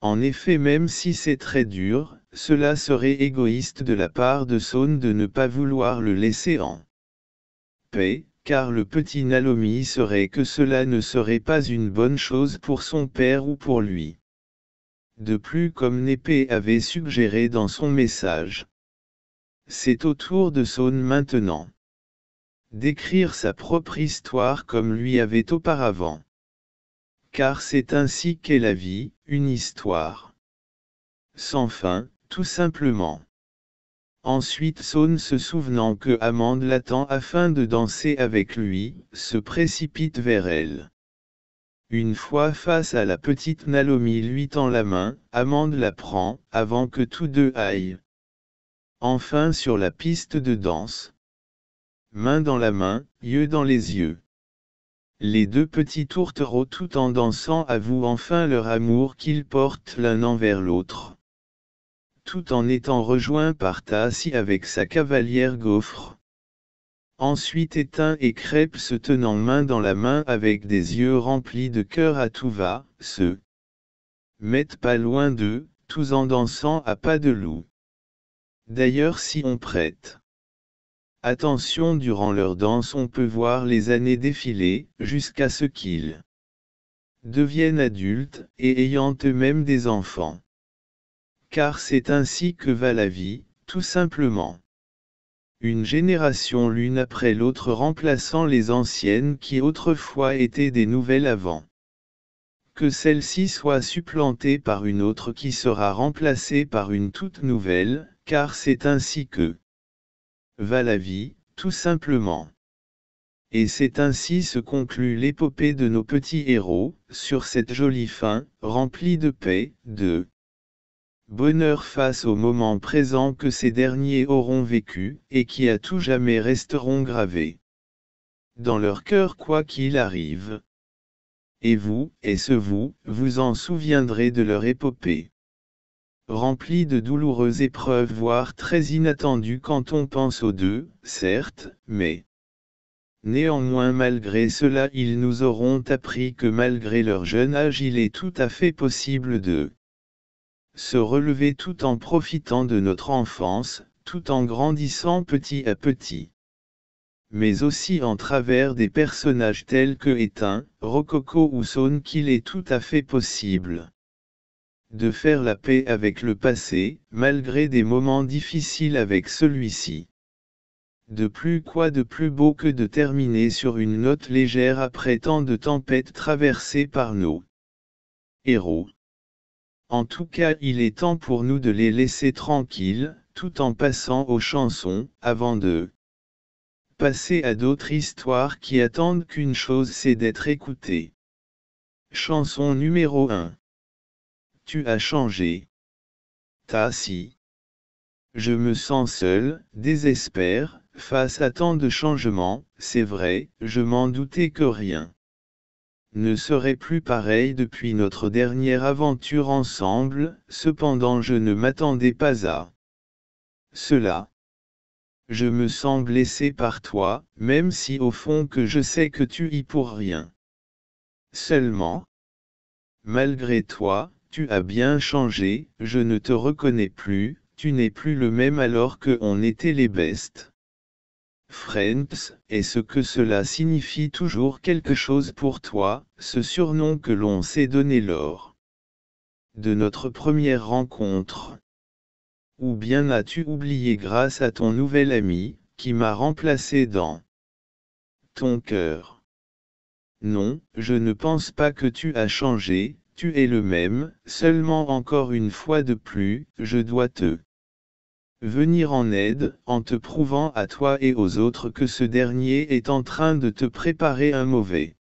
Speaker 1: En effet même si c'est très dur, cela serait égoïste de la part de Saune de ne pas vouloir le laisser en paix, car le petit Nalomi serait que cela ne serait pas une bonne chose pour son père ou pour lui. De plus comme Népé avait suggéré dans son message. C'est au tour de Saune maintenant d'écrire sa propre histoire comme lui avait auparavant. Car c'est ainsi qu'est la vie, une histoire. Sans fin, tout simplement. Ensuite Saune se souvenant que Amande l'attend afin de danser avec lui, se précipite vers elle. Une fois face à la petite Nalomi lui tend la main, Amande la prend, avant que tous deux aillent. Enfin sur la piste de danse. Main dans la main, yeux dans les yeux. Les deux petits tourtereaux tout en dansant avouent enfin leur amour qu'ils portent l'un envers l'autre tout en étant rejoint par Tassi avec sa cavalière gaufre. Ensuite éteint et crêpe se tenant main dans la main avec des yeux remplis de cœur à tout va, se mettent pas loin d'eux, tous en dansant à pas de loup. D'ailleurs si on prête attention durant leur danse on peut voir les années défiler, jusqu'à ce qu'ils deviennent adultes, et ayant eux-mêmes des enfants car c'est ainsi que va la vie, tout simplement. Une génération l'une après l'autre remplaçant les anciennes qui autrefois étaient des nouvelles avant. Que celle-ci soit supplantée par une autre qui sera remplacée par une toute nouvelle, car c'est ainsi que va la vie, tout simplement. Et c'est ainsi se conclut l'épopée de nos petits héros, sur cette jolie fin, remplie de paix, de bonheur face au moment présent que ces derniers auront vécu, et qui à tout jamais resteront gravés dans leur cœur quoi qu'il arrive. Et vous, et ce vous, vous en souviendrez de leur épopée. Remplie de douloureuses épreuves voire très inattendues quand on pense aux deux, certes, mais Néanmoins malgré cela ils nous auront appris que malgré leur jeune âge il est tout à fait possible de se relever tout en profitant de notre enfance, tout en grandissant petit à petit. Mais aussi en travers des personnages tels que Éteint, Rococo ou Saune qu'il est tout à fait possible de faire la paix avec le passé, malgré des moments difficiles avec celui-ci. De plus quoi de plus beau que de terminer sur une note légère après tant de tempêtes traversées par nos héros. En tout cas il est temps pour nous de les laisser tranquilles, tout en passant aux chansons, avant de passer à d'autres histoires qui attendent qu'une chose c'est d'être écoutée. Chanson numéro 1 Tu as changé. Ta si. Je me sens seul, désespère, face à tant de changements, c'est vrai, je m'en doutais que rien ne serait plus pareil depuis notre dernière aventure ensemble, cependant je ne m'attendais pas à cela. Je me sens blessé par toi, même si au fond que je sais que tu y pour rien. Seulement, malgré toi, tu as bien changé, je ne te reconnais plus, tu n'es plus le même alors que on était les bestes. Friends, est-ce que cela signifie toujours quelque chose pour toi, ce surnom que l'on s'est donné lors de notre première rencontre? Ou bien as-tu oublié grâce à ton nouvel ami, qui m'a remplacé dans ton cœur? Non, je ne pense pas que tu as changé, tu es le même, seulement encore une fois de plus, je dois te venir en aide, en te prouvant à toi et aux autres que ce dernier est en train de te préparer un mauvais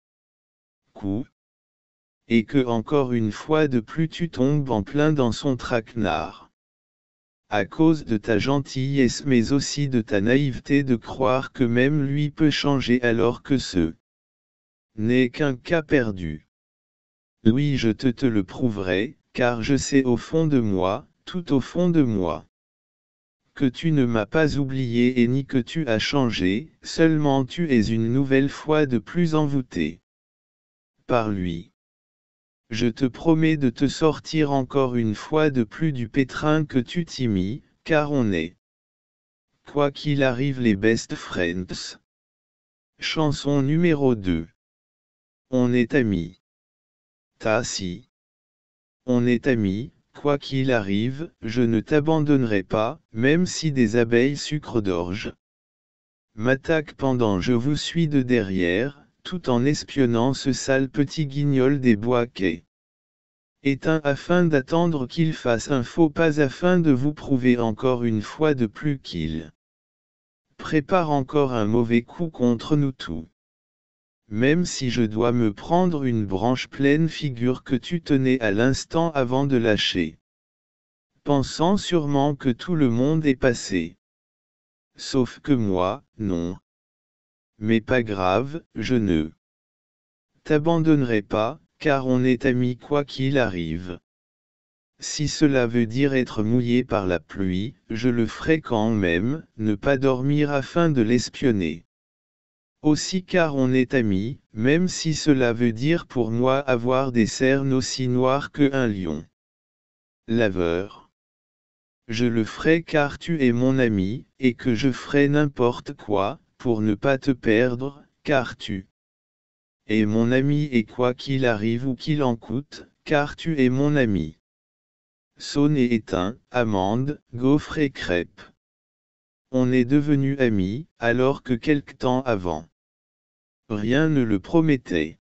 Speaker 1: coup, et que encore une fois de plus tu tombes en plein dans son traquenard. À cause de ta gentillesse mais aussi de ta naïveté de croire que même lui peut changer alors que ce n'est qu'un cas perdu. Oui je te te le prouverai, car je sais au fond de moi, tout au fond de moi tu ne m'as pas oublié et ni que tu as changé, seulement tu es une nouvelle fois de plus envoûté. Par lui. Je te promets de te sortir encore une fois de plus du pétrin que tu t'y mis, car on est. Quoi qu'il arrive les best friends. Chanson numéro 2. On est amis. Ta si. On est amis, Quoi qu'il arrive, je ne t'abandonnerai pas, même si des abeilles sucre d'orge m'attaquent pendant je vous suis de derrière, tout en espionnant ce sale petit guignol des bois quais. Éteint afin d'attendre qu'il fasse un faux pas afin de vous prouver encore une fois de plus qu'il prépare encore un mauvais coup contre nous tous même si je dois me prendre une branche pleine figure que tu tenais à l'instant avant de lâcher. Pensant sûrement que tout le monde est passé. Sauf que moi, non. Mais pas grave, je ne t'abandonnerai pas, car on est amis quoi qu'il arrive. Si cela veut dire être mouillé par la pluie, je le ferai quand même, ne pas dormir afin de l'espionner. Aussi car on est amis, même si cela veut dire pour moi avoir des cernes aussi noires que un lion. Laveur. Je le ferai car tu es mon ami, et que je ferai n'importe quoi, pour ne pas te perdre, car tu es mon ami et quoi qu'il arrive ou qu'il en coûte, car tu es mon ami. Saune et éteint, amande, gaufre et crêpe. On est devenus amis, alors que quelque temps avant rien ne le promettait.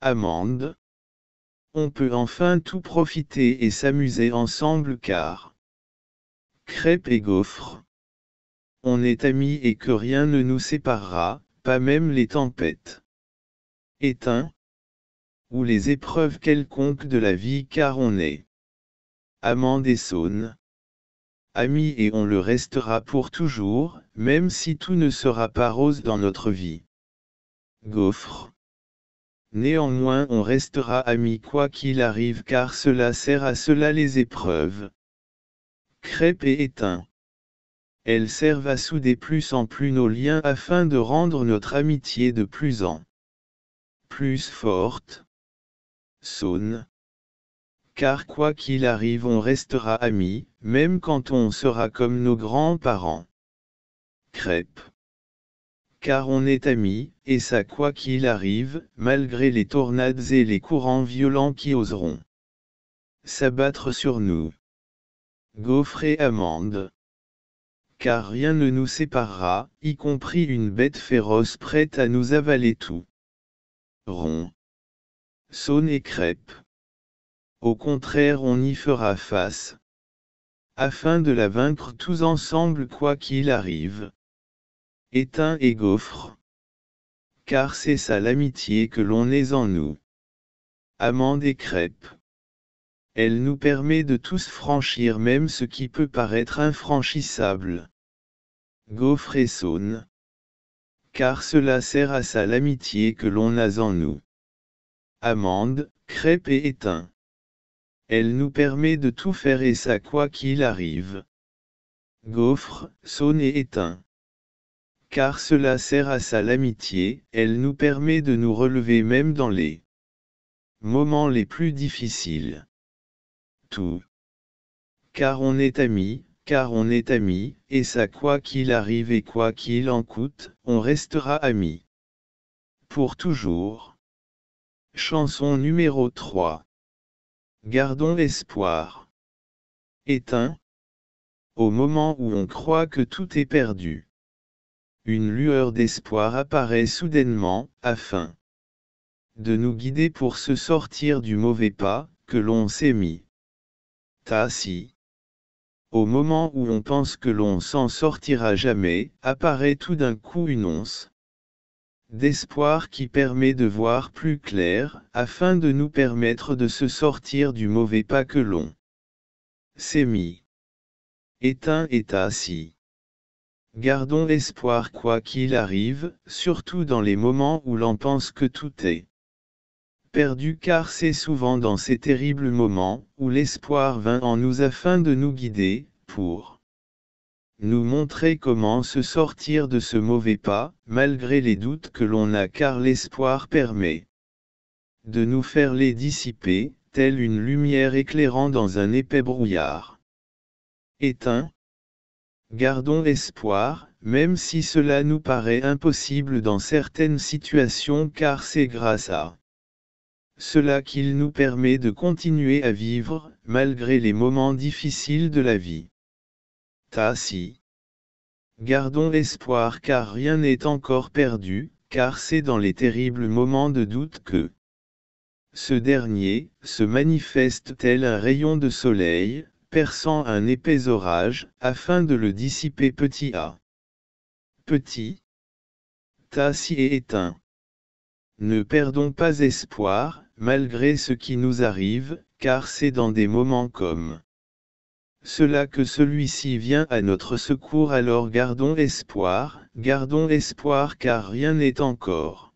Speaker 1: Amande. On peut enfin tout profiter et s'amuser ensemble car. Crêpe et gaufre. On est amis et que rien ne nous séparera, pas même les tempêtes. Éteint. Ou les épreuves quelconques de la vie car on est. Amande et saune. Amis et on le restera pour toujours, même si tout ne sera pas rose dans notre vie. Gaufre. Néanmoins on restera amis quoi qu'il arrive car cela sert à cela les épreuves. Crêpe et éteint. Elles servent à souder plus en plus nos liens afin de rendre notre amitié de plus en plus forte. Saune. Car quoi qu'il arrive on restera amis, même quand on sera comme nos grands-parents. Crêpe car on est amis, et ça quoi qu'il arrive, malgré les tornades et les courants violents qui oseront s'abattre sur nous. Gaufre et amande. Car rien ne nous séparera, y compris une bête féroce prête à nous avaler tout. Rond. Saune et crêpe. Au contraire on y fera face. Afin de la vaincre tous ensemble quoi qu'il arrive éteint et gaufre. Car c'est ça l'amitié que l'on est en nous. Amande et crêpe. Elle nous permet de tous franchir même ce qui peut paraître infranchissable. Gaufre et saune. Car cela sert à ça l'amitié que l'on a en nous. Amande, crêpe et éteint. Elle nous permet de tout faire et ça quoi qu'il arrive. Gaufre, saune et éteint. Car cela sert à ça l'amitié, elle nous permet de nous relever même dans les moments les plus difficiles. Tout. Car on est amis, car on est amis, et ça quoi qu'il arrive et quoi qu'il en coûte, on restera amis. Pour toujours. Chanson numéro 3. Gardons l'espoir. Éteint. Au moment où on croit que tout est perdu. Une lueur d'espoir apparaît soudainement, afin de nous guider pour se sortir du mauvais pas, que l'on s'est mis. si. Au moment où on pense que l'on s'en sortira jamais, apparaît tout d'un coup une once d'espoir qui permet de voir plus clair, afin de nous permettre de se sortir du mauvais pas que l'on s'est mis. Éteint et assis. Gardons espoir quoi qu'il arrive, surtout dans les moments où l'on pense que tout est perdu car c'est souvent dans ces terribles moments, où l'espoir vint en nous afin de nous guider, pour nous montrer comment se sortir de ce mauvais pas, malgré les doutes que l'on a car l'espoir permet de nous faire les dissiper, telle une lumière éclairant dans un épais brouillard. Éteint. Gardons espoir, même si cela nous paraît impossible dans certaines situations car c'est grâce à cela qu'il nous permet de continuer à vivre, malgré les moments difficiles de la vie. Tassi. Gardons espoir car rien n'est encore perdu, car c'est dans les terribles moments de doute que ce dernier se manifeste tel un rayon de soleil, perçant un épais orage, afin de le dissiper petit à petit. Tassi et éteint. Ne perdons pas espoir, malgré ce qui nous arrive, car c'est dans des moments comme cela que celui-ci vient à notre secours alors gardons espoir, gardons espoir car rien n'est encore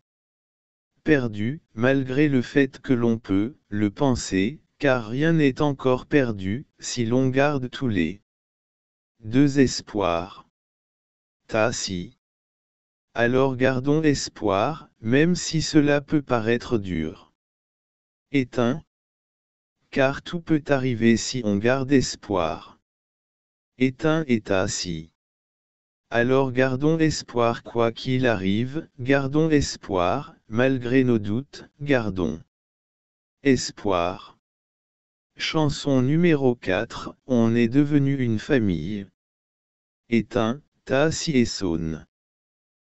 Speaker 1: perdu, malgré le fait que l'on peut, le penser, car rien n'est encore perdu, si l'on garde tous les deux espoirs. Tassi. Alors gardons espoir, même si cela peut paraître dur. Éteint, car tout peut arriver si on garde espoir. Éteint est assis. Alors gardons espoir quoi qu'il arrive, gardons espoir, malgré nos doutes, gardons espoir. Chanson numéro 4, On est devenu une famille. Éteint, Tassi et Saune.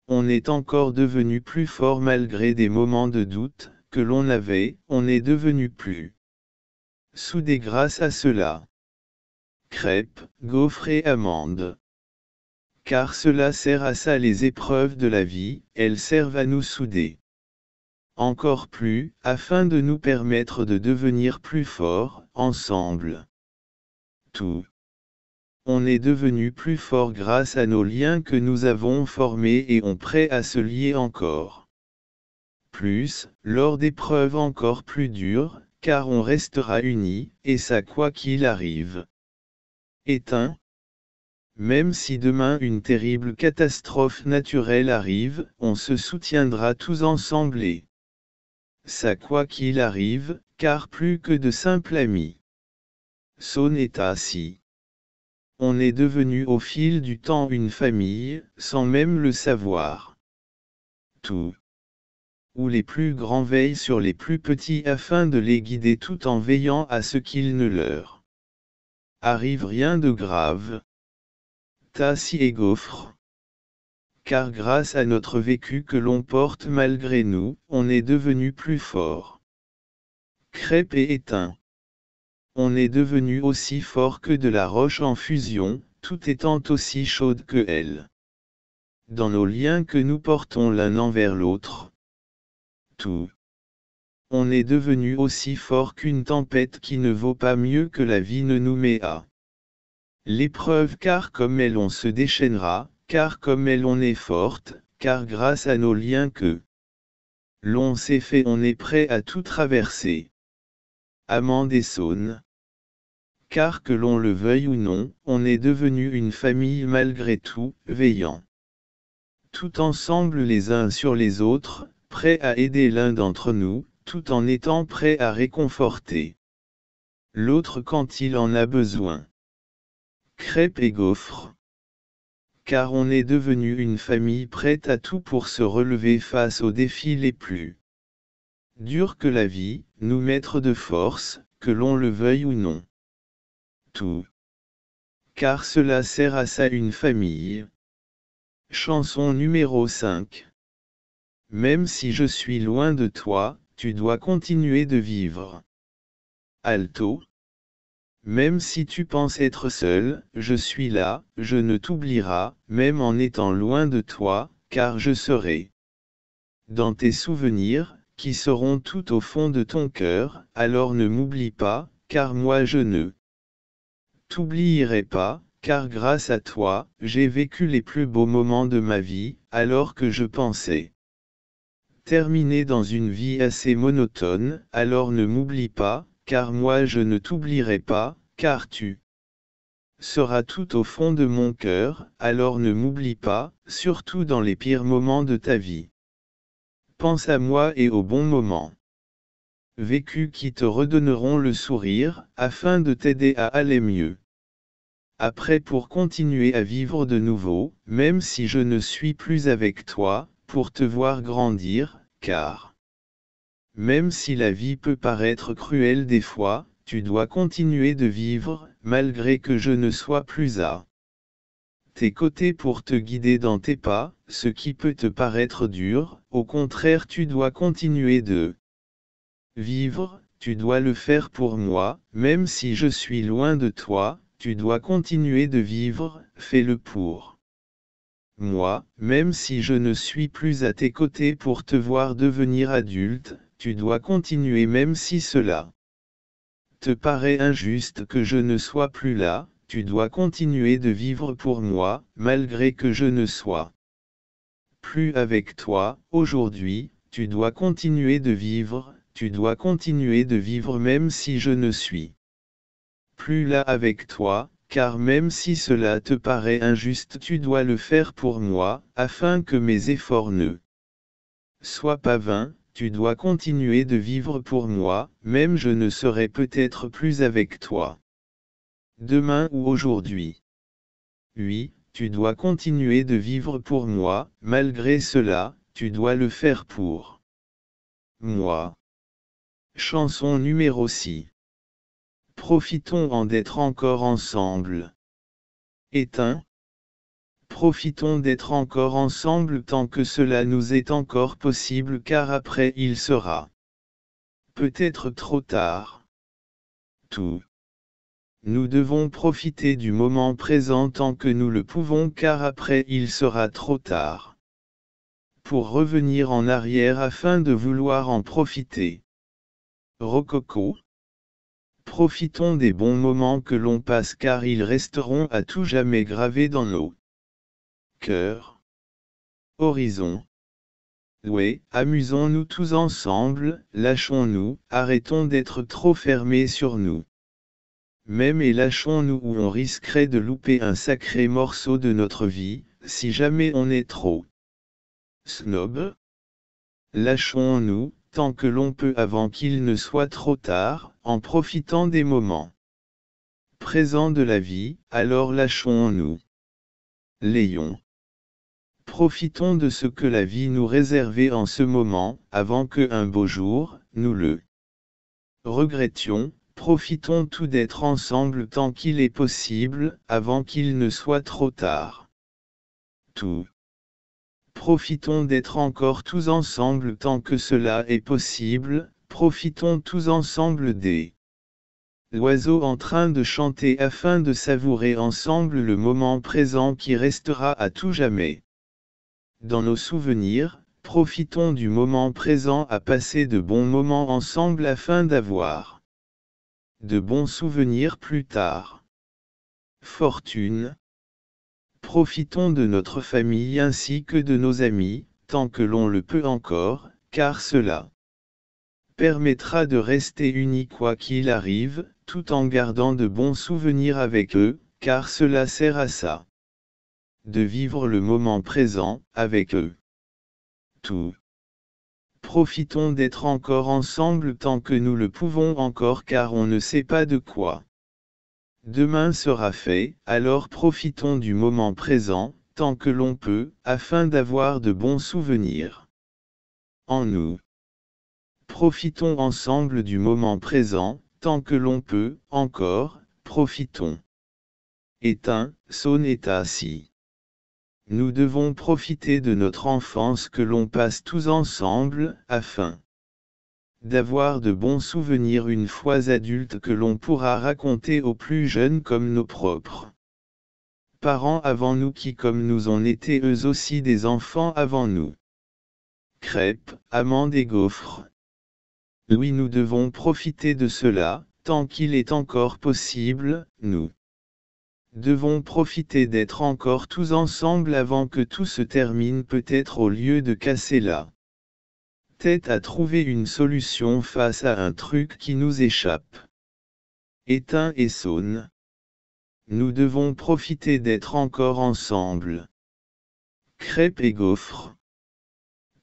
Speaker 1: On est encore devenu plus fort malgré des moments de doute, que l'on avait, on est devenu plus soudés grâce à cela. Crêpes, gaufres et amandes. Car cela sert à ça les épreuves de la vie, elles servent à nous souder. Encore plus, afin de nous permettre de devenir plus forts, ensemble. Tout. On est devenu plus fort grâce à nos liens que nous avons formés et on prêt à se lier encore. Plus, lors d'épreuves encore plus dures, car on restera unis, et ça quoi qu'il arrive. Éteint. Même si demain une terrible catastrophe naturelle arrive, on se soutiendra tous ensemble et ça quoi qu'il arrive, car plus que de simples amis. Son est assis. On est devenu au fil du temps une famille, sans même le savoir. Tout où les plus grands veillent sur les plus petits afin de les guider tout en veillant à ce qu'il ne leur arrive rien de grave. Tassi et gaufre. Car grâce à notre vécu que l'on porte malgré nous, on est devenu plus fort. Crêpe et éteint. On est devenu aussi fort que de la roche en fusion, tout étant aussi chaude que elle. Dans nos liens que nous portons l'un envers l'autre, tout. on est devenu aussi fort qu'une tempête qui ne vaut pas mieux que la vie ne nous met à l'épreuve car comme elle on se déchaînera, car comme elle on est forte, car grâce à nos liens que l'on s'est fait on est prêt à tout traverser. Amand et Saône. Car que l'on le veuille ou non, on est devenu une famille malgré tout, veillant. Tout ensemble les uns sur les autres, prêts à aider l'un d'entre nous, tout en étant prêts à réconforter l'autre quand il en a besoin. Crêpes et gaufres. Car on est devenu une famille prête à tout pour se relever face aux défis les plus durs que la vie, nous mettre de force, que l'on le veuille ou non. Tout. Car cela sert à ça une famille. Chanson numéro 5. Même si je suis loin de toi, tu dois continuer de vivre. Alto. Même si tu penses être seul, je suis là, je ne t'oublierai, même en étant loin de toi, car je serai dans tes souvenirs, qui seront tout au fond de ton cœur, alors ne m'oublie pas, car moi je ne t'oublierai pas, car grâce à toi, j'ai vécu les plus beaux moments de ma vie, alors que je pensais terminer dans une vie assez monotone, alors ne m'oublie pas, car moi je ne t'oublierai pas, car tu seras tout au fond de mon cœur, alors ne m'oublie pas, surtout dans les pires moments de ta vie. Pense à moi et aux bons moments vécus qui te redonneront le sourire, afin de t'aider à aller mieux. Après pour continuer à vivre de nouveau, même si je ne suis plus avec toi, pour te voir grandir, car même si la vie peut paraître cruelle des fois, tu dois continuer de vivre, malgré que je ne sois plus à tes côtés pour te guider dans tes pas, ce qui peut te paraître dur, au contraire tu dois continuer de vivre, tu dois le faire pour moi, même si je suis loin de toi, tu dois continuer de vivre, fais-le pour moi, même si je ne suis plus à tes côtés pour te voir devenir adulte, tu dois continuer même si cela te paraît injuste que je ne sois plus là, tu dois continuer de vivre pour moi, malgré que je ne sois plus avec toi, aujourd'hui, tu dois continuer de vivre, tu dois continuer de vivre même si je ne suis plus là avec toi, car même si cela te paraît injuste tu dois le faire pour moi, afin que mes efforts ne soient pas vains, tu dois continuer de vivre pour moi, même je ne serai peut-être plus avec toi. Demain ou aujourd'hui. Oui, tu dois continuer de vivre pour moi, malgré cela, tu dois le faire pour moi. Chanson numéro 6 Profitons en d'être encore ensemble. Éteint. Profitons d'être encore ensemble tant que cela nous est encore possible car après il sera peut-être trop tard. Tout. Nous devons profiter du moment présent tant que nous le pouvons car après il sera trop tard. Pour revenir en arrière afin de vouloir en profiter. Rococo Profitons des bons moments que l'on passe car ils resteront à tout jamais gravés dans nos cœurs. Horizon. Oui, amusons-nous tous ensemble, lâchons-nous, arrêtons d'être trop fermés sur nous. Même et lâchons-nous ou on risquerait de louper un sacré morceau de notre vie, si jamais on est trop snob. Lâchons-nous, tant que l'on peut avant qu'il ne soit trop tard, en profitant des moments présents de la vie, alors lâchons-nous. Léon. Profitons de ce que la vie nous réservait en ce moment, avant que un beau jour, nous le regrettions, profitons tout d'être ensemble tant qu'il est possible, avant qu'il ne soit trop tard. Tout. Profitons d'être encore tous ensemble tant que cela est possible, profitons tous ensemble des oiseaux en train de chanter afin de savourer ensemble le moment présent qui restera à tout jamais. Dans nos souvenirs, profitons du moment présent à passer de bons moments ensemble afin d'avoir de bons souvenirs plus tard. Fortune. Profitons de notre famille ainsi que de nos amis, tant que l'on le peut encore, car cela permettra de rester unis quoi qu'il arrive, tout en gardant de bons souvenirs avec eux, car cela sert à ça. De vivre le moment présent, avec eux. Tout. Profitons d'être encore ensemble tant que nous le pouvons encore car on ne sait pas de quoi. Demain sera fait, alors profitons du moment présent, tant que l'on peut, afin d'avoir de bons souvenirs. En nous. Profitons ensemble du moment présent, tant que l'on peut, encore, profitons. Éteint, sonne est assis. Nous devons profiter de notre enfance que l'on passe tous ensemble, afin d'avoir de bons souvenirs une fois adultes que l'on pourra raconter aux plus jeunes comme nos propres parents avant nous qui comme nous ont été eux aussi des enfants avant nous. Crêpes, amandes et gaufres. Oui nous devons profiter de cela, tant qu'il est encore possible, nous devons profiter d'être encore tous ensemble avant que tout se termine peut-être au lieu de casser la tête à trouver une solution face à un truc qui nous échappe. Éteint et saune. Nous devons profiter d'être encore ensemble. Crêpes et gaufres.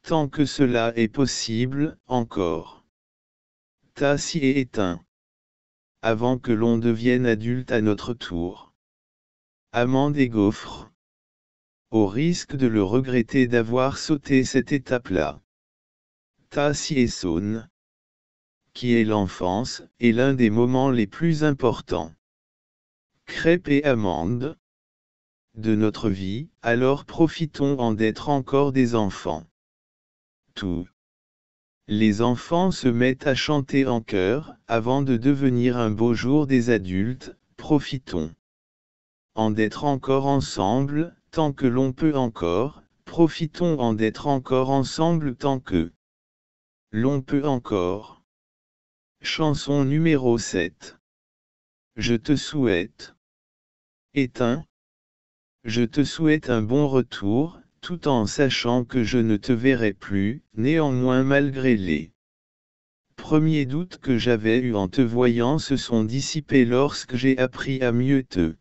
Speaker 1: Tant que cela est possible, encore. Tassi et éteint. Avant que l'on devienne adulte à notre tour. Amande et gaufres. Au risque de le regretter d'avoir sauté cette étape-là. Tassi et saune. Qui est l'enfance, est l'un des moments les plus importants crêpes et amandes de notre vie, alors profitons en d'être encore des enfants. Tout. Les enfants se mettent à chanter en chœur, avant de devenir un beau jour des adultes, profitons. En d'être encore ensemble, tant que l'on peut encore, profitons en d'être encore ensemble tant que l'on peut encore. Chanson numéro 7. Je te souhaite éteint. Je te souhaite un bon retour, tout en sachant que je ne te verrai plus, néanmoins malgré les premiers doutes que j'avais eus en te voyant se sont dissipés lorsque j'ai appris à mieux te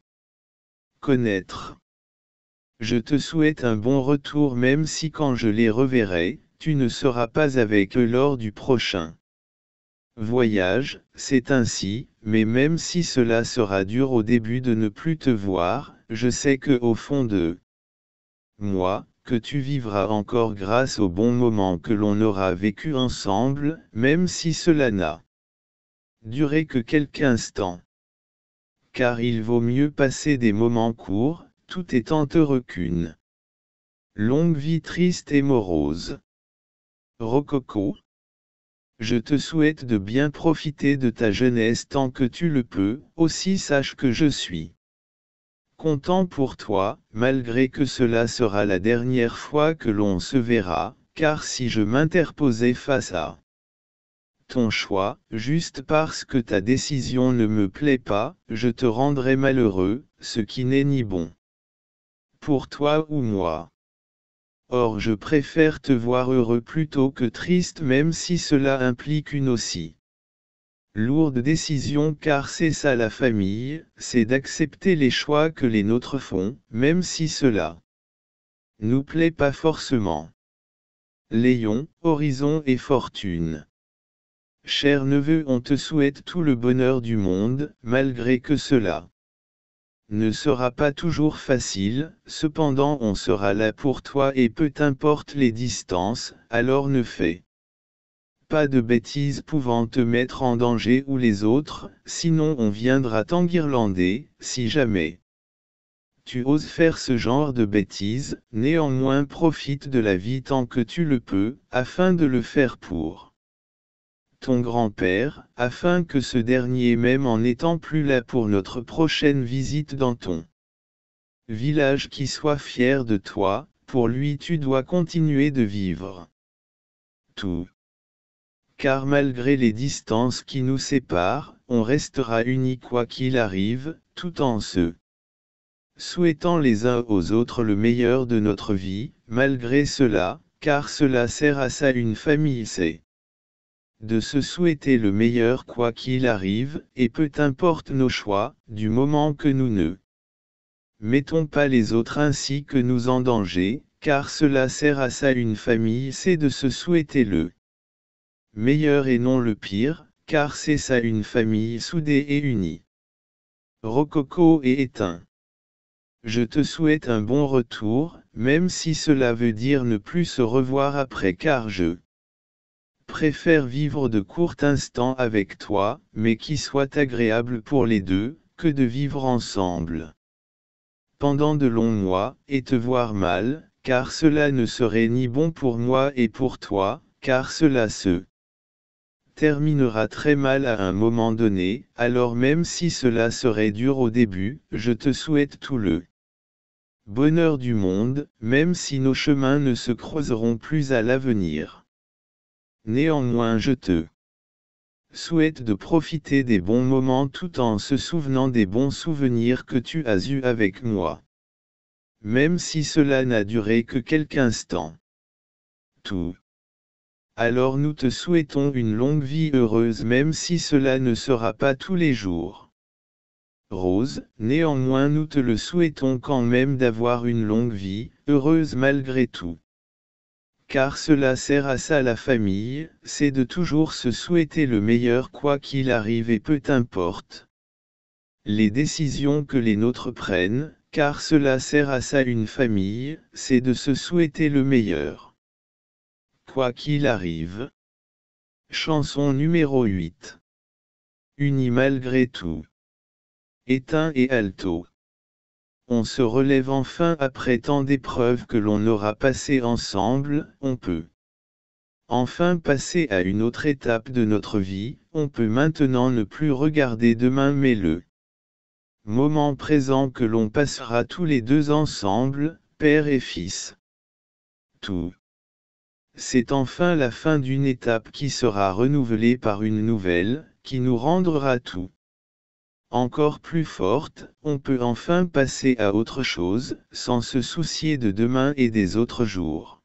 Speaker 1: Je te souhaite un bon retour même si quand je les reverrai, tu ne seras pas avec eux lors du prochain voyage, c'est ainsi, mais même si cela sera dur au début de ne plus te voir, je sais que au fond de moi, que tu vivras encore grâce aux bons moments que l'on aura vécu ensemble, même si cela n'a duré que quelques instants. Car il vaut mieux passer des moments courts, tout étant heureux qu'une longue vie triste et morose. Rococo, je te souhaite de bien profiter de ta jeunesse tant que tu le peux, aussi sache que je suis content pour toi, malgré que cela sera la dernière fois que l'on se verra, car si je m'interposais face à ton choix, juste parce que ta décision ne me plaît pas, je te rendrai malheureux, ce qui n'est ni bon pour toi ou moi. Or je préfère te voir heureux plutôt que triste même si cela implique une aussi lourde décision car c'est ça la famille, c'est d'accepter les choix que les nôtres font, même si cela nous plaît pas forcément. Léon, Horizon et Fortune. Cher neveu, on te souhaite tout le bonheur du monde, malgré que cela ne sera pas toujours facile, cependant on sera là pour toi et peu importe les distances, alors ne fais pas de bêtises pouvant te mettre en danger ou les autres, sinon on viendra t'enguirlander, si jamais tu oses faire ce genre de bêtises, néanmoins profite de la vie tant que tu le peux, afin de le faire pour ton grand-père, afin que ce dernier même en étant plus là pour notre prochaine visite dans ton village qui soit fier de toi, pour lui tu dois continuer de vivre. tout. Car malgré les distances qui nous séparent, on restera unis quoi qu'il arrive, tout en se souhaitant les uns aux autres le meilleur de notre vie, malgré cela, car cela sert à ça une famille c'est de se souhaiter le meilleur quoi qu'il arrive, et peu importe nos choix, du moment que nous ne mettons pas les autres ainsi que nous en danger, car cela sert à ça une famille c'est de se souhaiter le meilleur et non le pire, car c'est ça une famille soudée et unie. Rococo et éteint. Je te souhaite un bon retour, même si cela veut dire ne plus se revoir après car je préfère vivre de courts instants avec toi, mais qui soient agréables pour les deux, que de vivre ensemble. Pendant de longs mois, et te voir mal, car cela ne serait ni bon pour moi et pour toi, car cela se terminera très mal à un moment donné, alors même si cela serait dur au début, je te souhaite tout le bonheur du monde, même si nos chemins ne se creuseront plus à l'avenir. Néanmoins je te souhaite de profiter des bons moments tout en se souvenant des bons souvenirs que tu as eus avec moi. Même si cela n'a duré que quelques instants. Tout. Alors nous te souhaitons une longue vie heureuse même si cela ne sera pas tous les jours. Rose, néanmoins nous te le souhaitons quand même d'avoir une longue vie, heureuse malgré tout. Car cela sert à ça la famille, c'est de toujours se souhaiter le meilleur quoi qu'il arrive et peu importe. Les décisions que les nôtres prennent, car cela sert à ça une famille, c'est de se souhaiter le meilleur. Quoi qu'il arrive. Chanson numéro 8. Unis malgré tout éteint et alto. On se relève enfin après tant d'épreuves que l'on aura passées ensemble, on peut enfin passer à une autre étape de notre vie, on peut maintenant ne plus regarder demain mais le moment présent que l'on passera tous les deux ensemble, père et fils. Tout. C'est enfin la fin d'une étape qui sera renouvelée par une nouvelle, qui nous rendra tout encore plus forte, on peut enfin passer à autre chose, sans se soucier de demain et des autres jours.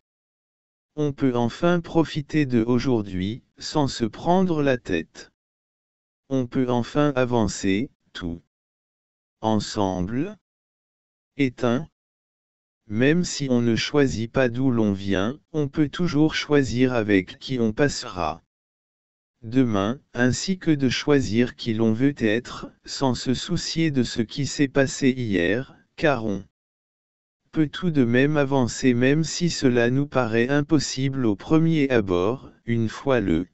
Speaker 1: On peut enfin profiter de aujourd'hui, sans se prendre la tête. On peut enfin avancer, tout. Ensemble. Éteint. Même si on ne choisit pas d'où l'on vient, on peut toujours choisir avec qui on passera demain, ainsi que de choisir qui l'on veut être, sans se soucier de ce qui s'est passé hier, car on peut tout de même avancer même si cela nous paraît impossible au premier abord, une fois le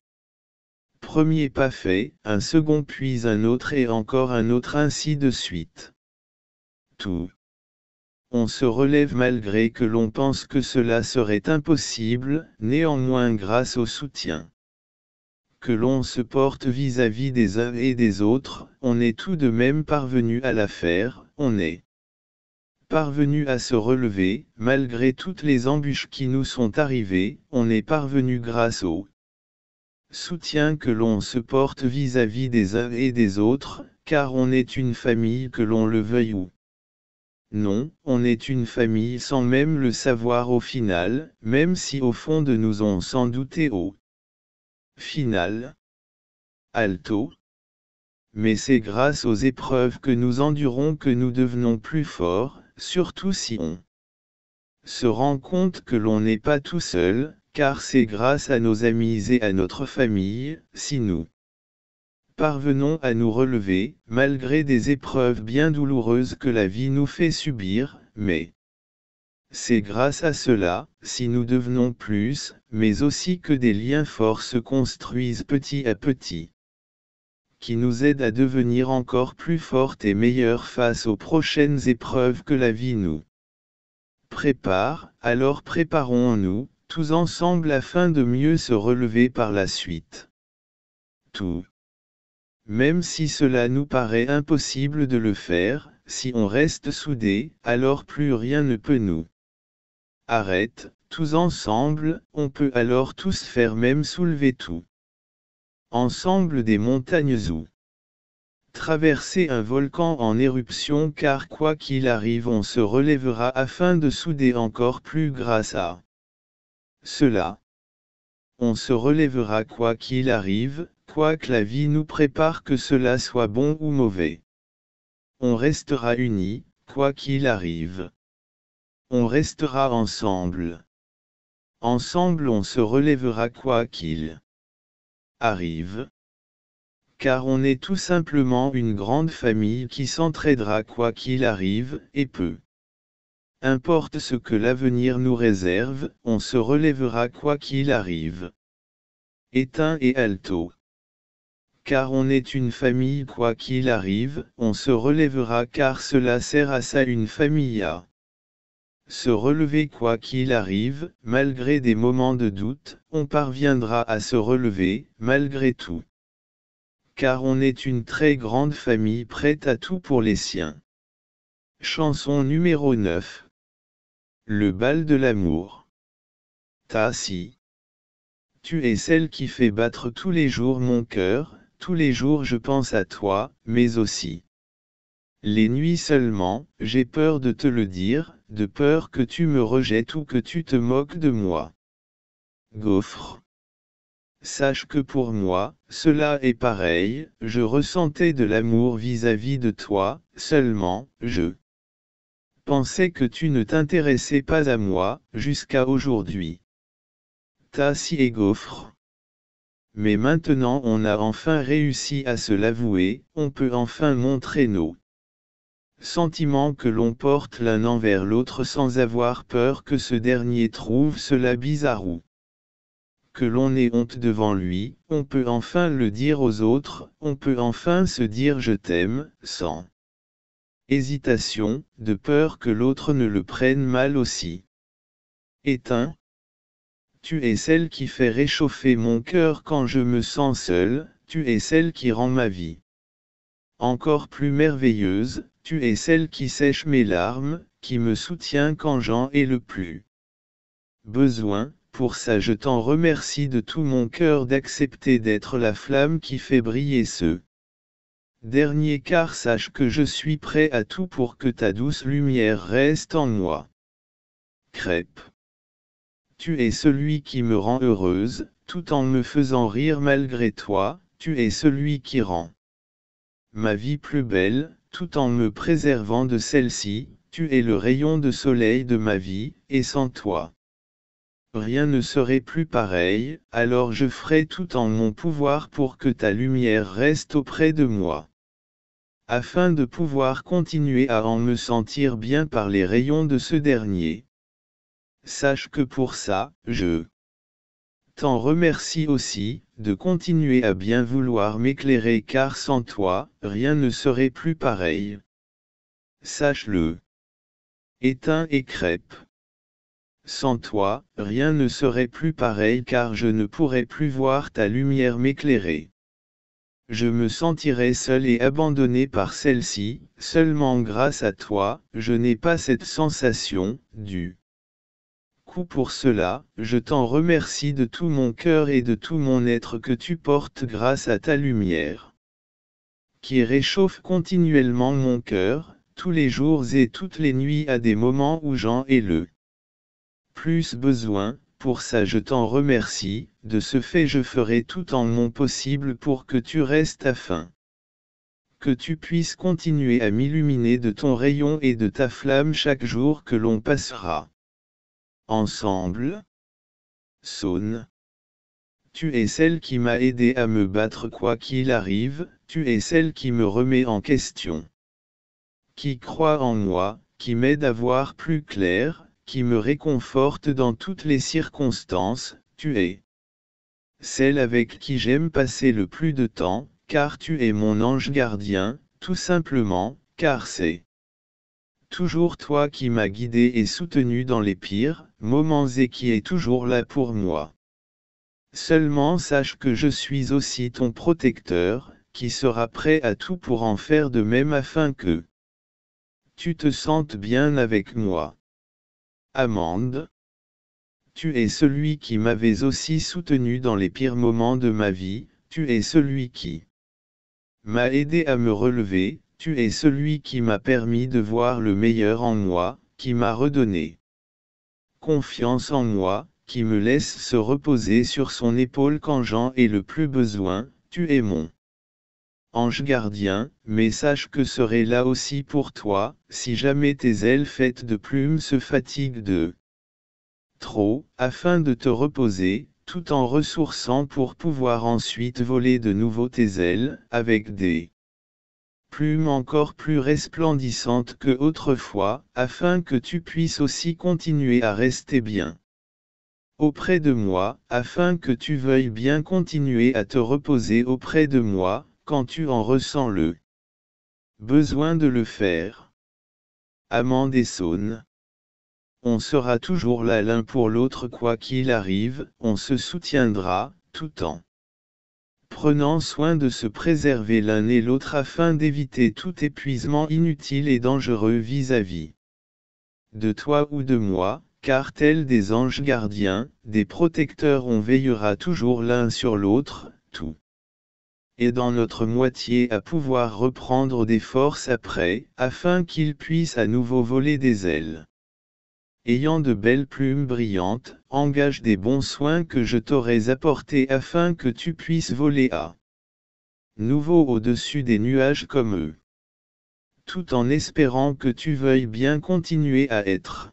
Speaker 1: premier pas fait, un second puis un autre et encore un autre ainsi de suite. Tout. On se relève malgré que l'on pense que cela serait impossible, néanmoins grâce au soutien que l'on se porte vis-à-vis des uns et des autres, on est tout de même parvenu à la faire, on est parvenu à se relever, malgré toutes les embûches qui nous sont arrivées, on est parvenu grâce au soutien que l'on se porte vis-à-vis des uns et des autres, car on est une famille que l'on le veuille ou non, on est une famille sans même le savoir au final, même si au fond de nous on s'en doutait au Final. Alto. Mais c'est grâce aux épreuves que nous endurons que nous devenons plus forts, surtout si on se rend compte que l'on n'est pas tout seul, car c'est grâce à nos amis et à notre famille, si nous parvenons à nous relever, malgré des épreuves bien douloureuses que la vie nous fait subir, mais c'est grâce à cela, si nous devenons plus, mais aussi que des liens forts se construisent petit à petit, qui nous aident à devenir encore plus fortes et meilleures face aux prochaines épreuves que la vie nous prépare, alors préparons-nous, tous ensemble afin de mieux se relever par la suite. Tout. Même si cela nous paraît impossible de le faire, si on reste soudés, alors plus rien ne peut nous arrête, tous ensemble, on peut alors tous faire même soulever tout. Ensemble des montagnes ou traverser un volcan en éruption car quoi qu'il arrive on se relèvera afin de souder encore plus grâce à cela. On se relèvera quoi qu'il arrive, quoi que la vie nous prépare que cela soit bon ou mauvais. On restera unis, quoi qu'il arrive. On restera ensemble. Ensemble on se relèvera quoi qu'il arrive. Car on est tout simplement une grande famille qui s'entraidera quoi qu'il arrive, et peu. Importe ce que l'avenir nous réserve, on se relèvera quoi qu'il arrive. Éteint et alto. Car on est une famille quoi qu'il arrive, on se relèvera car cela sert à ça une famille se relever quoi qu'il arrive, malgré des moments de doute, on parviendra à se relever, malgré tout. Car on est une très grande famille prête à tout pour les siens. Chanson numéro 9 le bal de l'amour. Tassi. Tu es celle qui fait battre tous les jours mon cœur, tous les jours je pense à toi, mais aussi. Les nuits seulement, j'ai peur de te le dire, de peur que tu me rejettes ou que tu te moques de moi. Gaufre. Sache que pour moi, cela est pareil, je ressentais de l'amour vis-à-vis de toi, seulement, je pensais que tu ne t'intéressais pas à moi, jusqu'à aujourd'hui. Tassi et gaufre. Mais maintenant on a enfin réussi à se l'avouer, on peut enfin montrer nos sentiments que l'on porte l'un envers l'autre sans avoir peur que ce dernier trouve cela bizarre ou que l'on ait honte devant lui, on peut enfin le dire aux autres, on peut enfin se dire je t'aime, sans hésitation, de peur que l'autre ne le prenne mal aussi. Éteint. Tu es celle qui fait réchauffer mon cœur quand je me sens seul, tu es celle qui rend ma vie encore plus merveilleuse, tu es celle qui sèche mes larmes, qui me soutient quand j'en ai le plus besoin, pour ça je t'en remercie de tout mon cœur d'accepter d'être la flamme qui fait briller ce Dernier car sache que je suis prêt à tout pour que ta douce lumière reste en moi. Crêpe. Tu es celui qui me rend heureuse, tout en me faisant rire malgré toi, tu es celui qui rend ma vie plus belle, tout en me préservant de celle-ci, tu es le rayon de soleil de ma vie, et sans toi. Rien ne serait plus pareil, alors je ferai tout en mon pouvoir pour que ta lumière reste auprès de moi afin de pouvoir continuer à en me sentir bien par les rayons de ce dernier. Sache que pour ça, je t'en remercie aussi, de continuer à bien vouloir m'éclairer car sans toi, rien ne serait plus pareil. Sache-le. Éteins et crêpe. Sans toi, rien ne serait plus pareil car je ne pourrais plus voir ta lumière m'éclairer je me sentirais seul et abandonné par celle-ci, seulement grâce à toi, je n'ai pas cette sensation, du pour cela, je t'en remercie de tout mon cœur et de tout mon être que tu portes grâce à ta lumière, qui réchauffe continuellement mon cœur, tous les jours et toutes les nuits à des moments où j'en ai le plus besoin, pour ça je t'en remercie, de ce fait je ferai tout en mon possible pour que tu restes afin que tu puisses continuer à m'illuminer de ton rayon et de ta flamme chaque jour que l'on passera. Ensemble. Saune. Tu es celle qui m'a aidé à me battre quoi qu'il arrive, tu es celle qui me remet en question. Qui croit en moi, qui m'aide à voir plus clair, qui me réconforte dans toutes les circonstances, tu es celle avec qui j'aime passer le plus de temps, car tu es mon ange gardien, tout simplement, car c'est toujours toi qui m'as guidé et soutenu dans les pires moments et qui est toujours là pour moi. Seulement sache que je suis aussi ton protecteur, qui sera prêt à tout pour en faire de même afin que tu te sentes bien avec moi. Amande. tu es celui qui m'avais aussi soutenu dans les pires moments de ma vie, tu es celui qui m'a aidé à me relever, tu es celui qui m'a permis de voir le meilleur en moi, qui m'a redonné confiance en moi, qui me laisse se reposer sur son épaule quand j'en ai le plus besoin, tu es mon ange gardien, mais sache que serai là aussi pour toi, si jamais tes ailes faites de plumes se fatiguent de trop, afin de te reposer, tout en ressourçant pour pouvoir ensuite voler de nouveau tes ailes, avec des plumes encore plus resplendissantes que autrefois, afin que tu puisses aussi continuer à rester bien auprès de moi, afin que tu veuilles bien continuer à te reposer auprès de moi, quand tu en ressens le besoin de le faire. Amande et Saône. On sera toujours là l'un pour l'autre quoi qu'il arrive, on se soutiendra, tout en prenant soin de se préserver l'un et l'autre afin d'éviter tout épuisement inutile et dangereux vis-à-vis -vis de toi ou de moi, car tels des anges gardiens, des protecteurs on veillera toujours l'un sur l'autre, tout. Et dans notre moitié à pouvoir reprendre des forces après, afin qu'ils puissent à nouveau voler des ailes. Ayant de belles plumes brillantes, engage des bons soins que je t'aurais apportés afin que tu puisses voler à nouveau au-dessus des nuages comme eux. Tout en espérant que tu veuilles bien continuer à être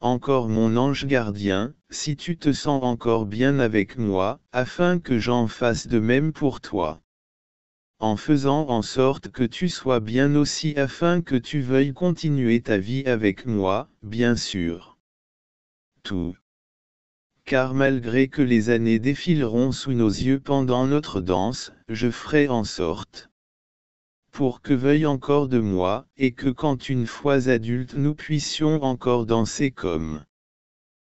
Speaker 1: encore mon ange gardien, si tu te sens encore bien avec moi, afin que j'en fasse de même pour toi. En faisant en sorte que tu sois bien aussi afin que tu veuilles continuer ta vie avec moi, bien sûr. Tout. Car malgré que les années défileront sous nos yeux pendant notre danse, je ferai en sorte pour que veuille encore de moi, et que quand une fois adultes nous puissions encore danser comme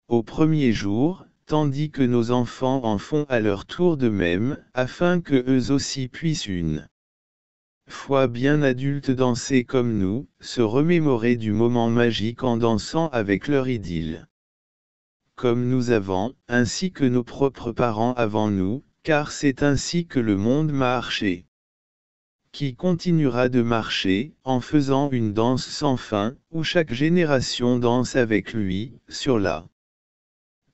Speaker 1: au premier jour, tandis que nos enfants en font à leur tour de même, afin que eux aussi puissent une fois bien adultes danser comme nous, se remémorer du moment magique en dansant avec leur idylle. Comme nous avons, ainsi que nos propres parents avant nous, car c'est ainsi que le monde marché qui continuera de marcher, en faisant une danse sans fin, où chaque génération danse avec lui, sur la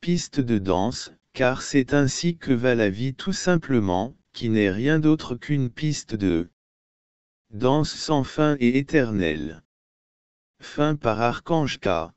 Speaker 1: piste de danse, car c'est ainsi que va la vie tout simplement, qui n'est rien d'autre qu'une piste de danse sans fin et éternelle. Fin par Archange K.